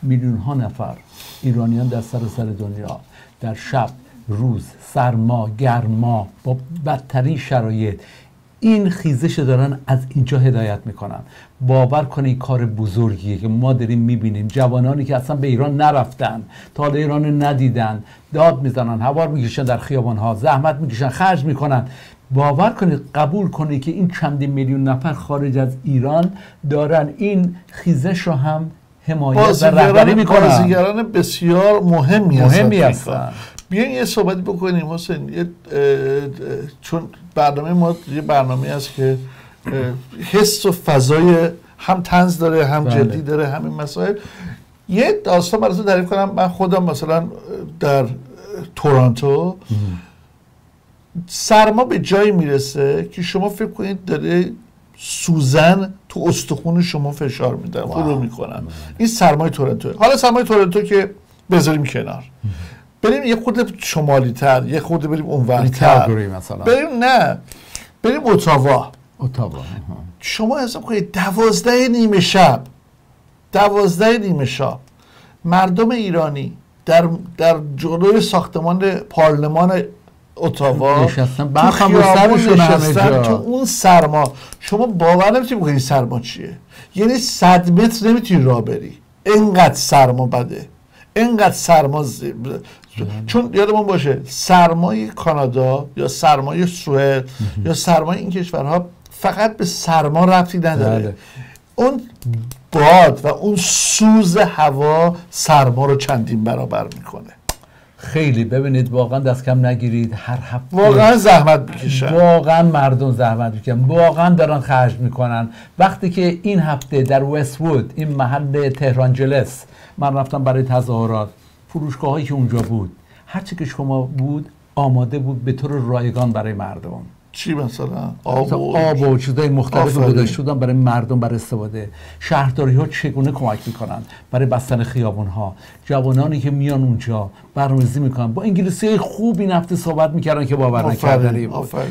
میلیون ها نفر ایرانیان در سر سر دنیا در شب روز سرما گرما با بدترین شرایط این خیزش دارن از اینجا هدایت می‌کنن. باور کنید کار بزرگیه که ما داریم می‌بینیم. جوانانی که اصلا به ایران نرفتن تا ایران ندیدن داد می‌زنن هوار می‌کشن در خیابان ها زحمت می‌کشن خرج می‌کنن. باور کنید قبول کنید که این چندین میلیون نفر خارج از ایران دارن این خیزش رو هم حمایت و رهبری می‌کنن. بازیگران بسیار مهمی مهمی هستن. بیاین یه صحبتی بکنیم حسین. یه چون برنامه ما یه برنامه است که حس و فضای هم تنز داره هم بله. جدی داره همین مسائل. یه داستان براتون تعریف کنم. من خودم مثلا در تورانتو سرما به جایی می‌رسه که شما فکر کنید داره سوزن تو استخون شما فشار میدن فرو می‌کنن. این سرمای تورنتو. حالا سرمای تورنتو که بذاریم کنار. بریم یه خود شمالی تر یه خود بریم اونورتر. بریم نه بریم اتاوا اتاوا شما حساب کنید دوازده نیمه شب دوازده نیمه شب مردم ایرانی در, در جلوی ساختمان پارلمان اتاوا نشستن، برق هم نشستن. تو اون سرما. شما باور نمی‌تونی بکنی سرما چیه. یعنی صد متر نمی‌تونی راه بری. انقدر سرما بده. اینقدر سرما ز- چون یادمون باشه سرمای کانادا یا سرمای سوئد یا سرمای این کشورها فقط به سرما ربطی نداره. بله. اون باد و اون سوز هوا سرما رو چندین برابر می‌کنه. خیلی ببینید واقعا دست کم نگیرید. هر هفته واقعا زحمت می‌کشن واقعا مردم زحمت می‌کنن واقعا دارن خرج می‌کنن. وقتی که این هفته در وست وود این محل تهران جلس من رفتم برای تظاهرات فروشگاه هایی که اونجا بود هرچی که شما بود آماده بود به طور رایگان برای مردم. چی مثلا؟ آب مثلا و آب و چیزای مختلف. گذاشته بودن برای مردم برای استفاده. شهرداری ها چگونه کمک می‌کنن برای بستن خیابون ها جوانانی که میان اونجا برنامه‌ریزی می‌کنن. با انگلیسی های خوب این هفته صحبت می‌کردن که باور نکردنی.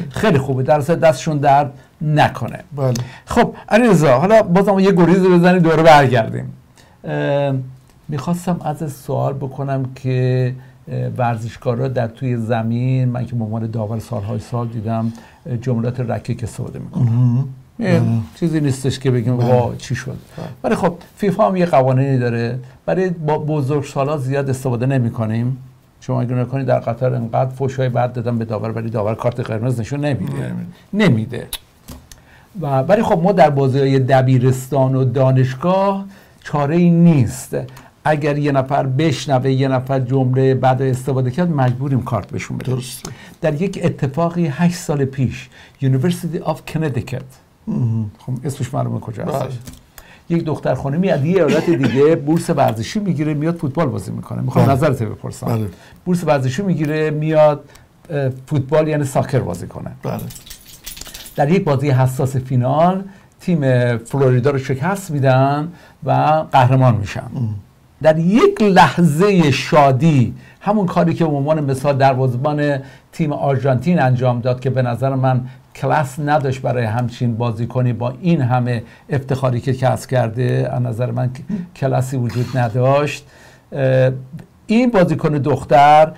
خیلی خوبه. در اصل دستشون درد نکنه. بله. خب علیرضا حالا بازم یه گریز بزنیم دوره برگردیم. می‌خواستم از سوال بکنم که ورزشکارا در توی زمین من که به عنوان داور سالهای سال دیدم جملات رکیک استفاده می‌کنم یه چیزی نیستش که بگیم وا چی شد؟ ولی خب فیفا هم یه قوانینی داره. برای با بزرگ زیاد استفاده نمی کنیم شما اگه نکنید در قطر انقدر فوشای بعد دادن به داور ولی داور کارت قرمز نشون نمیده. نمیده. و ولی خب ما در بازی های دبیرستان و دانشگاه چاره ای نیست. اگر یه نفر بشنوه یه نفر جمله بعد استفاده کرد مجبوریم کارت بهشون بدیم. در یک اتفاقی هشت سال پیش University of Connecticut. خب اسمش معلومه کجا بله. هستش یک دختر خانمی از یه ایالت دیگه بورس ورزشی می‌گیره میاد فوتبال بازی می‌کنه. می‌خوام بله. نظرت بپرسم. بله. بورس ورزشی می‌گیره میاد فوتبال یعنی ساکر بازی کنه. بله. در یک بازی حساس فینال تیم فلوریدا رو شکست میدن و قهرمان میشن. در یک لحظه شادی همون کاری که به عنوان مثال دروازه‌بان تیم آرژانتین انجام داد که به نظر من کلاس نداشت برای همچین بازیکنی با این همه افتخاری که کسب کرده. از نظر من کلاسی وجود نداشت. این بازیکن دختر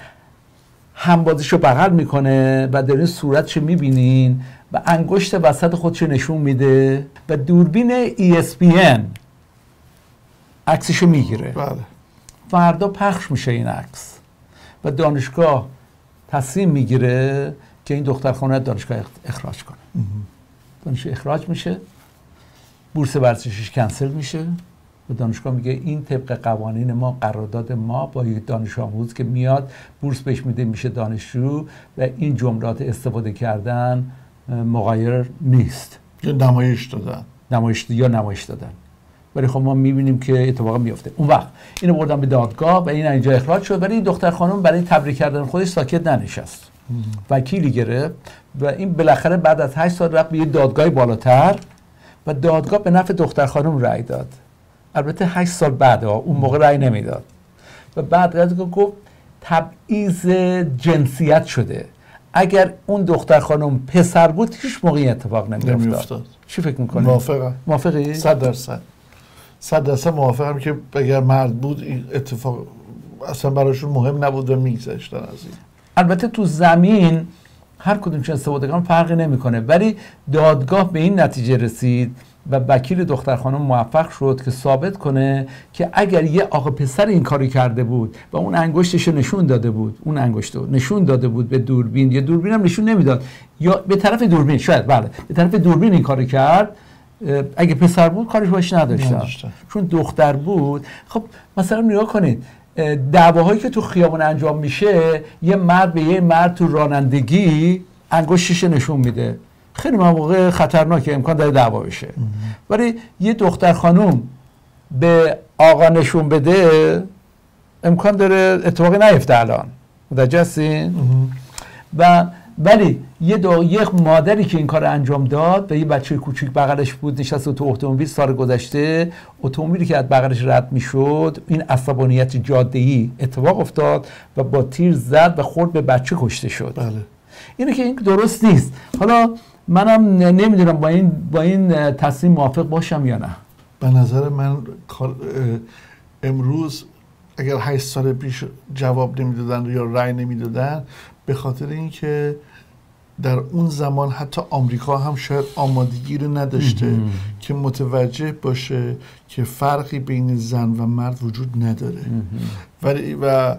هم بازیشو بغل می‌کنه و در این صورتشو می‌بینین و انگشت وسط خودشو نشون میده و دوربین ESPN عکسشو می‌گیره. بله. فردا پخش میشه این عکس. و دانشگاه تصمیم می‌گیره که این دختر خانه دانشگاه اخ- اخراج کنه. دانشگاه اخراج میشه. بورس ورزشیش کنسل میشه. و دانشگاه میگه این طبق قوانین ما قرارداد ما با یک دانش آموز که میاد بورس بهش میده میشه دانشجو و این جملات استفاده کردن مغایر نیست. یه نمایش دادن. نمایش یا نمایش دادن. ولی خب ما می‌بینیم که اتفاقا میفته اون وقت اینو بردن به دادگاه و این اینجا اخراج شد. ولی این دختر خانم برای تبریک کردن خودش ساکت ننشست. وکیلی گرفت و این بالاخره بعد از 8 سال رفت به یه دادگاه بالاتر و دادگاه به نفع دختر خانم رأی داد. البته 8 سال بعد ها، اون موقع رأی نمی‌داد. و بعد دادگاه گفت تبعیض جنسیت شده. اگر اون دختر خانم پسر بود هیچ موقع این اتفاق نمیافتاد. چی فکر می‌کنی؟ موافقم. موافقی؟ صد درصد. صد درصد موافقم که اگر مرد بود این اتفاق اصلا براشون مهم نبود و میگذشتن از این. البته تو زمین هر کدوم استفاده کنن فرقی نمی‌کنه ولی دادگاه به این نتیجه رسید و وکیل دختر خانم موفق شد که ثابت کنه که اگر یه آقا پسر این کاری کرده بود و اون انگشتش رو نشون داده بود اون انگشت رو نشون داده بود به دوربین یا دوربین هم نشون نمی‌داد یا به طرف دوربین شاید بله به طرف دوربین این کاری کرد اگه پسر بود کارش باش نداشتن. چون دختر بود خب مثلا نگاه کنید اه، دعواهایی که تو خیابون انجام میشه یه مرد به یه مرد تو رانندگی انگشتش نشون میده. خیلی مواقع خطرناکه امکان داره دعوا بشه. ولی یه دختر خانوم به آقا نشون بده امکان داره اتفاقی نیفته الان. متوجه هستین؟ و ولی یه دو یک مادری که این کار انجام داد و یه بچه کوچیک بغلش بود نشسته تو اتومبیل سال گذشته. اتومبیلی که از بغلش رد می‌شد این عصبانیت جاده ای اتفاق افتاد و با تیر زد و خورد به بچه کشته شد. بله. اینه که این درست نیست. حالا منم نمی‌دونم با این با این تصمیم موافق باشم یا نه. به نظر من امروز اگر 8 سال پیش جواب نمی‌دادن یا رأی نمی‌دادن به خاطر اینکه در اون زمان حتی آمریکا هم شاید آمادگی رو نداشته که متوجه باشه که فرقی بین زن و مرد وجود نداره. ولی و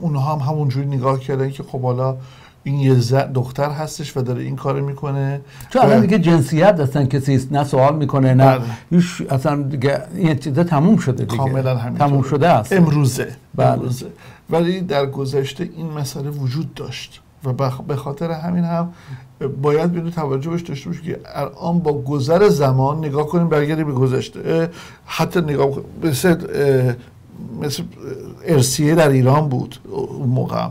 اونها هم همونجوری نگاه کردن که خب حالا این یه زن- دختر هستش و داره این کار می‌کنه. چون الان دیگه جنسیت اصلا کسی نه سوال می‌کنه نه بله. هیچ اصلا دیگه این چیزا تموم شده دیگه. کاملا. تموم شده است. امروزه. بله. امروزه. ولی در گذشته این مسئله وجود داشت و به خاطر همین هم باید بینو توجه بهش داشته باشیم که الان با گذر زمان نگاه کنیم برگردیم به گذشته حتی نگاه مثل مثل ارسیه در ایران بود اون موقع.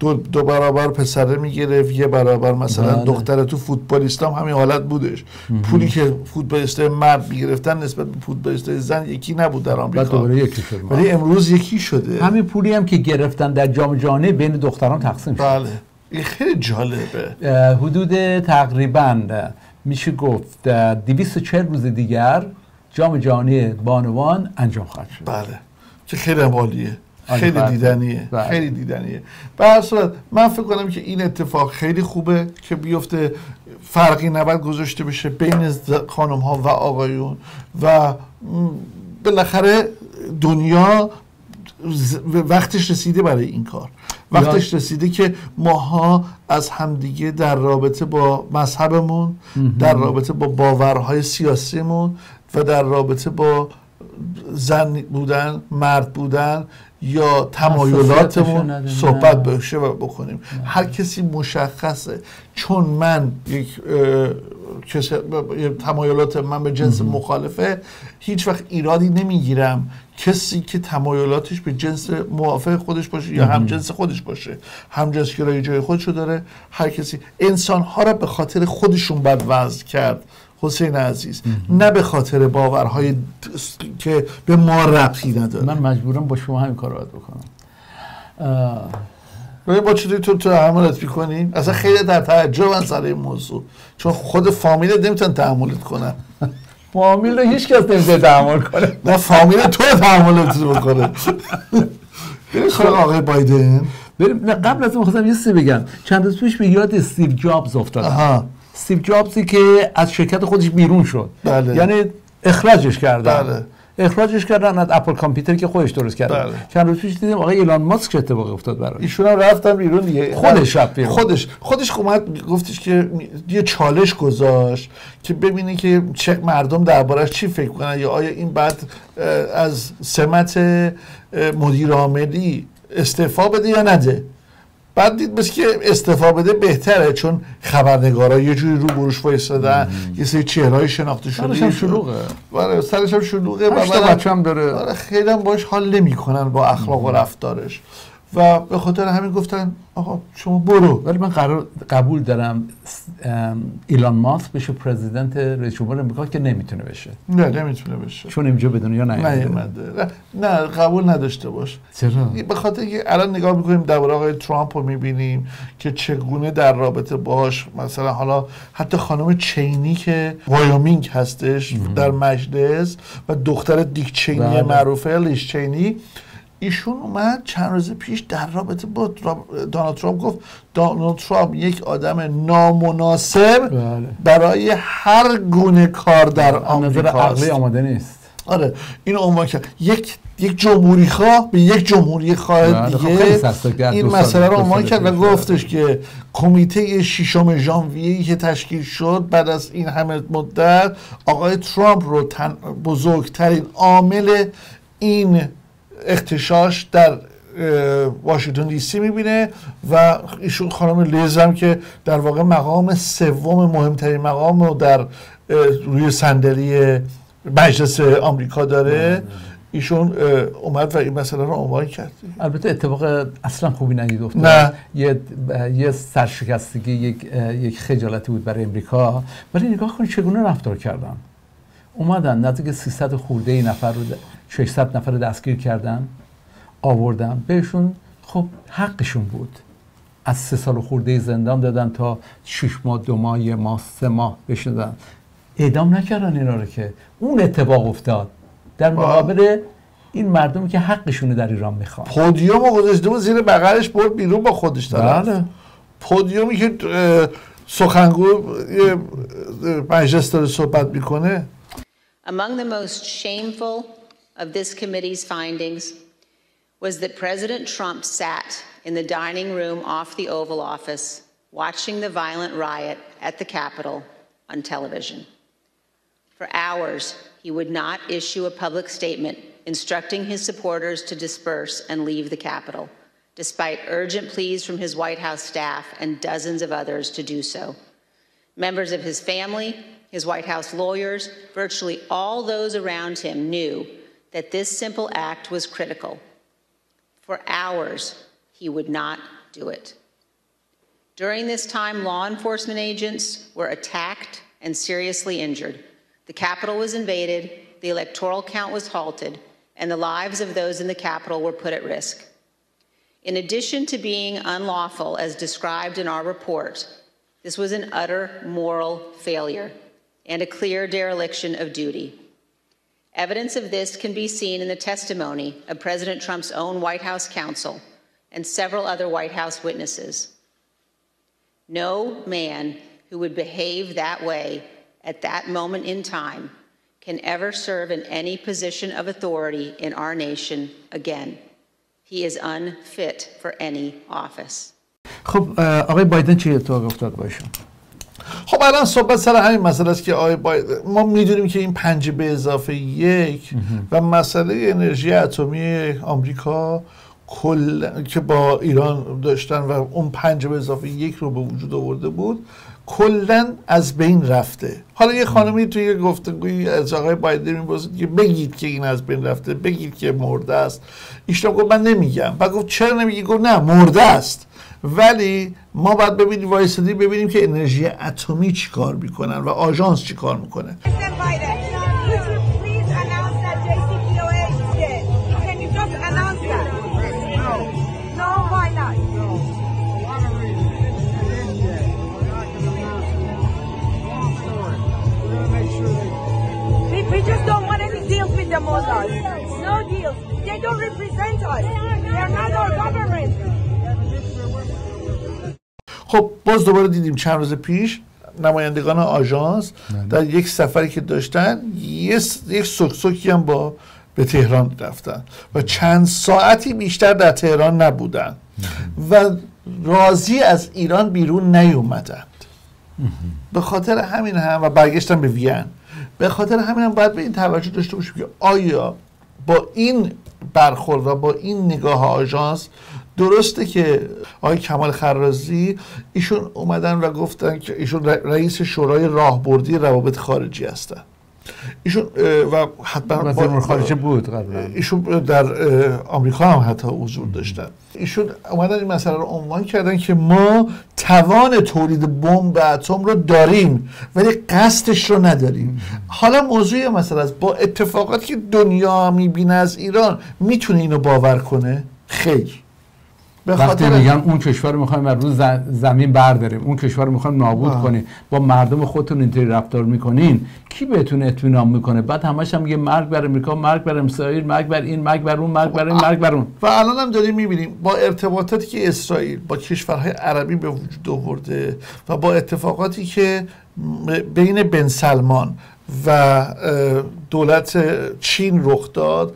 دو, دو برابر پسره می‌گرفت یه برابر مثلا بله. دختر تو فوتبالیست هم همین حالت بودش. پولی که فوتبالیست مرد می‌گرفتن نسبت به فوتبالیست زن یکی نبود در آمریکا. ولی امروز یکی شده. همین پولی هم که گرفتن در جام جهانی بین دختران تقسیم شد. بله. این خیلی جالبه. حدود تقریبا میشه گفت اه، 240 روز دیگر جام جهانی بانوان انجام خواهد شد. بله. که خیلی عالیه عالی، خیلی بله. دیدنیه. بله. خیلی دیدنیه. به هر صورت من فکر کنم که این اتفاق خیلی خوبه که بیفته فرقی نباید گذاشته بشه بین خانم ها و آقایون و بالاخره دنیا وقتش رسیده برای این کار. وقتش رسیده که ماها از همدیگه در رابطه با مذهبمون در رابطه با باورهای سیاسیمون و در رابطه با زن بودن مرد بودن یا تمایلاتمون. صحبت بشه و بکنیم. هر کسی مشخصه. چون من یک تمایلات من به جنس مخالفه هیچ وقت ایرادی نمی‌گیرم کسی که تمایلاتش به جنس موافق خودش باشه یا هم جنس خودش باشه. هم جنس گرایی جای خودشو داره هر کسی. انسان ها را به خاطر خودشون بد وضع کرد. حسین عزیز نه به خاطر باورهای که به ما ربطی نداره. من مجبورم با شما همین کار رو بکنم. ببین با چطوری تو تحملت می‌کنی؟ اصلا خیلی در تعجب سر این موضوع. چون خود فامیلت نمی‌تونن تحملت کنن. فامیل رو هیچ کس نمیشه تحمل کنه. نه فامیل تو تحملت بکنه. بریم آقای بایدن. بریم نه، قبل از اون خواستم یه چیزی بگم. چند روز پیش به یاد استیو جابز افتادم. استیو جابزی که از شرکت خودش بیرون شد بله. یعنی اخراجش کردن بله. اخراجش کردن از اپل کامپیوتری که خودش درست کرده بله. چند روز پیش دیدیم آقای ایلان ماسک چه اتفاقی افتاد براش ایشون هم رفتن بیرون دیگه خودش رفت بیرون. خودش خودش اومد گفتش که یه چالش گذاشت که ببینی که چه مردم دربارش چی فکر کنن یا آیا این بعد از سمت مدیر عاملی استعفا بده یا نده بعد دید بس که استعفا بده بهتره چون خبرنگارا یه جوری رو بروش وایسادن یه سری چهرهای شناخته شده. سرش هم شلوغه. آره سرش هم شلوغه. و بچه هم داره. آره خیلی هم باش حال نمی‌کنن با اخلاق و رفتارش. و به خاطر همین گفتن آقا شما برو. ولی من قرار قبول دارم ایلان ماسک بشه president رئیس جمهور امریکا که نمی‌تونه بشه. نه نمی‌تونه بشه. چون اینجا به دنیا نیومده نیومده نه قبول نداشته باش. چرا؟ به خاطر که الان نگاه می‌کنیم درباره آقای ترامپ رو می‌بینیم که چگونه در رابطه باش مثلا حالا حتی خانم چینی که وایومینگ هستش در مجلس و دختر دیک چینی بله. معروفه لیز چینی ایشون اومد چند روز پیش در رابطه با دونالد ترامپ گفت دونالد ترامپ یک آدم نامناسب بله. برای هر گونه کار در نظر آمریکا عقلی آماده نیست آره این عنوان کرد یک یک جمهوری خواه به یک جمهوری خواه بله، خب دیگه این مسئله رو عنوان کرد و. گفتش که کمیته ششم ژانویه که تشکیل شد بعد از این همه مدت آقای ترامپ رو تن بزرگترین عامل این اختشاش در واشنگتن دی سی می‌بینه و ایشون خانم لیز هم که در واقع مقام سوم مهمترین مقام رو در روی صندلی مجلس آمریکا داره. ایشون اه، اومد و این مسئله رو عنوان کرد. البته اتفاق اصلا خوبی ندید افتاد نه. یه یه سرشکستگی یک یک خجالتی بود برای امریکا. ولی نگاه کنید چگونه رفتار کردن. اومدن نزدیک 300 خورده ای نفر رو 600 نفر رو دستگیر کردن آوردن. بهشون خب حقشون بود. از سه سال خورده زندان دادن تا شش ماه دو ماه یه ماه سه ماه دادن اعدام نکردن اینا رو که. اون اتفاق افتاد. در مقابل این مردمی که حقشونه در ایران می‌خوان. پودیوم رو گذاشته بود زیر بغلش برد بیرون با خودش داره بله. پودیومی که سخنگو یه، مجلس داره صحبت می‌کنه. Among the most shameful of this committee's findings was that President Trump sat in the dining room off the Oval Office watching the violent riot at the Capitol on television. For hours, he would not issue a public statement instructing his supporters to disperse and leave the Capitol, despite urgent pleas from his White House staff and dozens of others to do so. Members of his family, his White House lawyers, virtually all those around him knew that this simple act was critical. For hours, he would not do it. During this time, law enforcement agents were attacked and seriously injured. The Capitol was invaded, the electoral count was halted, and the lives of those in the Capitol were put at risk. In addition to being unlawful, as described in our report, this was an utter moral failure and a clear dereliction of duty. Evidence of this can be seen in the testimony of President Trump's own White House counsel and several other White House witnesses. No man who would behave that way at that moment in time can ever serve in any position of authority in our nation again. He is unfit for any office. خب اه، آقای بایدن چه اتفاق افتاد با ایشون خب الان صحبت سر همین مسئله است که آقای باید- ما می‌دونیم که این پنج به اضافه یک و مسئله انرژی اتمی آمریکا کل که با ایران داشتن و اون پنج به اضافه یک رو به وجود آورده بود کلا از بین رفته. حالا یه خانمی توی یه گفتگویی از آقای بایدن می‌پرسید که بگید که این از بین رفته بگید که مرده است. ایشون گفت من نمیگم. و گفت چرا نمیگی؟ گفت نه مرده است. ولی ما باید ببینیم وایسادی ببینیم که انرژی اتمی چی کار می‌کنن و آژانس چی کار می‌کنه? We, don't want deals. They don't us. Not our government. خب باز دوباره دیدیم چند روز پیش نمایندگان آژانس در یک سفری که داشتن یک سکسکی هم با به تهران رفتن و چند ساعتی بیشتر در تهران نبودن. و راضی از ایران بیرون نیومدند. به خاطر همین هم و برگشتن به وین. به خاطر همین هم باید به این توجه داشته باشیم که آیا با این برخورد و با این نگاه آژانس درسته که آقای کمال خرازی ایشون اومدن و گفتن که ایشون رئیس شورای راهبردی روابط خارجی هستن. ایشون و حتما امور خارجه بود قبلا. ایشون در آمریکا هم حتی حضور داشتن. ایشون اومدن این مسئله رو عنوان کردن که ما توان تولید بمب اتم رو داریم ولی قصدش رو نداریم. حالا موضوع مسئله است. با اتفاقاتی که دنیا می‌بینه از ایران می‌تونه اینو باور کنه؟ خیر. وقتی میگن اون کشور رو می‌خوایم از روز زمین برداریم اون کشور رو می‌خوایم نابود آه. کنیم. با مردم خودتون اینطوری رفتار می‌کنین کی بهتون اطمینان می‌کنه؟ بعد همش هم میگه مرگ بر امریکا مرگ بر اسرائیل مرگ بر این مرگ بر اون مرگ بر این مرگ بر اون. و الان هم داریم می‌بینیم با ارتباطاتی که اسرائیل با کشورهای عربی به وجود آورده و با اتفاقاتی که بین بن سلمان و دولت چین رخ داد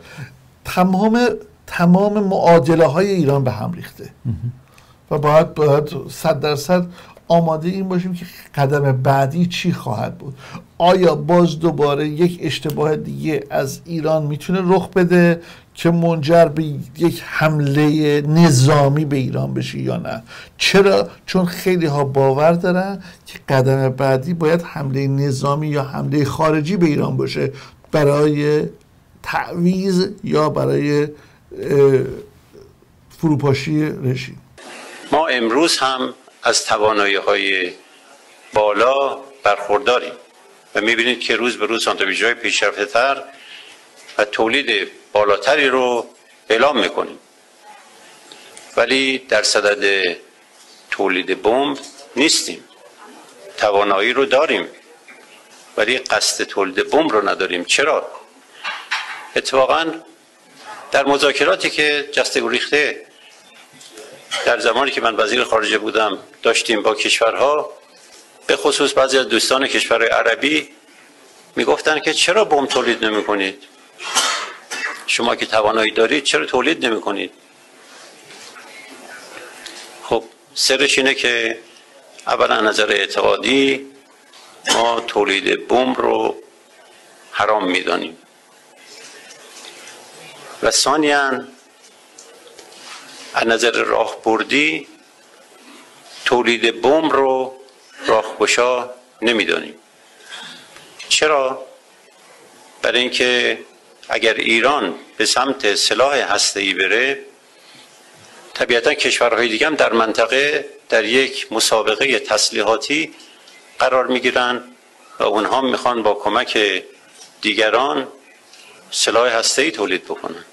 تمام تمام معادله های ایران به هم ریخته. و باید باید صد درصد آماده این باشیم که قدم بعدی چی خواهد بود. آیا باز دوباره یک اشتباه دیگه از ایران می‌تونه رخ بده که منجر به یک حمله نظامی به ایران بشه یا نه؟ چرا؟ چون خیلی ها باور دارن که قدم بعدی باید حمله نظامی یا حمله خارجی به ایران باشه برای تعویز یا برای فروپاشی رژیم. ما امروز هم از توانایی های بالا برخورداریم و می‌بینید که روز به روز سانتریفیوژ های پیشرفته تر و تولید بالاتری رو اعلام می‌کنیم. ولی در صدد تولید بمب نیستیم. توانایی رو داریم ولی قصد تولید بمب رو نداریم. چرا؟ اتفاقا در مذاکراتی که جسته گریخته در زمانی که من وزیر خارجه بودم داشتیم با کشورها به خصوص بعضی از دوستان کشورهای عربی می‌گفتن که چرا بم تولید نمی کنید شما که توانایی دارید چرا تولید نمی کنید خب سرش اینه که اولا نظر اعتقادی ما تولید بم رو حرام می‌دانیم. و ثانیا از نظر راهبردی تولید بم رو راهگشا نمی‌دانیم. چرا؟ برای اینکه اگر ایران به سمت سلاح هسته‌ای بره طبیعتا کشورهای دیگه هم در منطقه در یک مسابقه تسلیحاتی قرار می‌گیرن و اونها می‌خوان با کمک دیگران سلاح هسته‌ای تولید بکنه.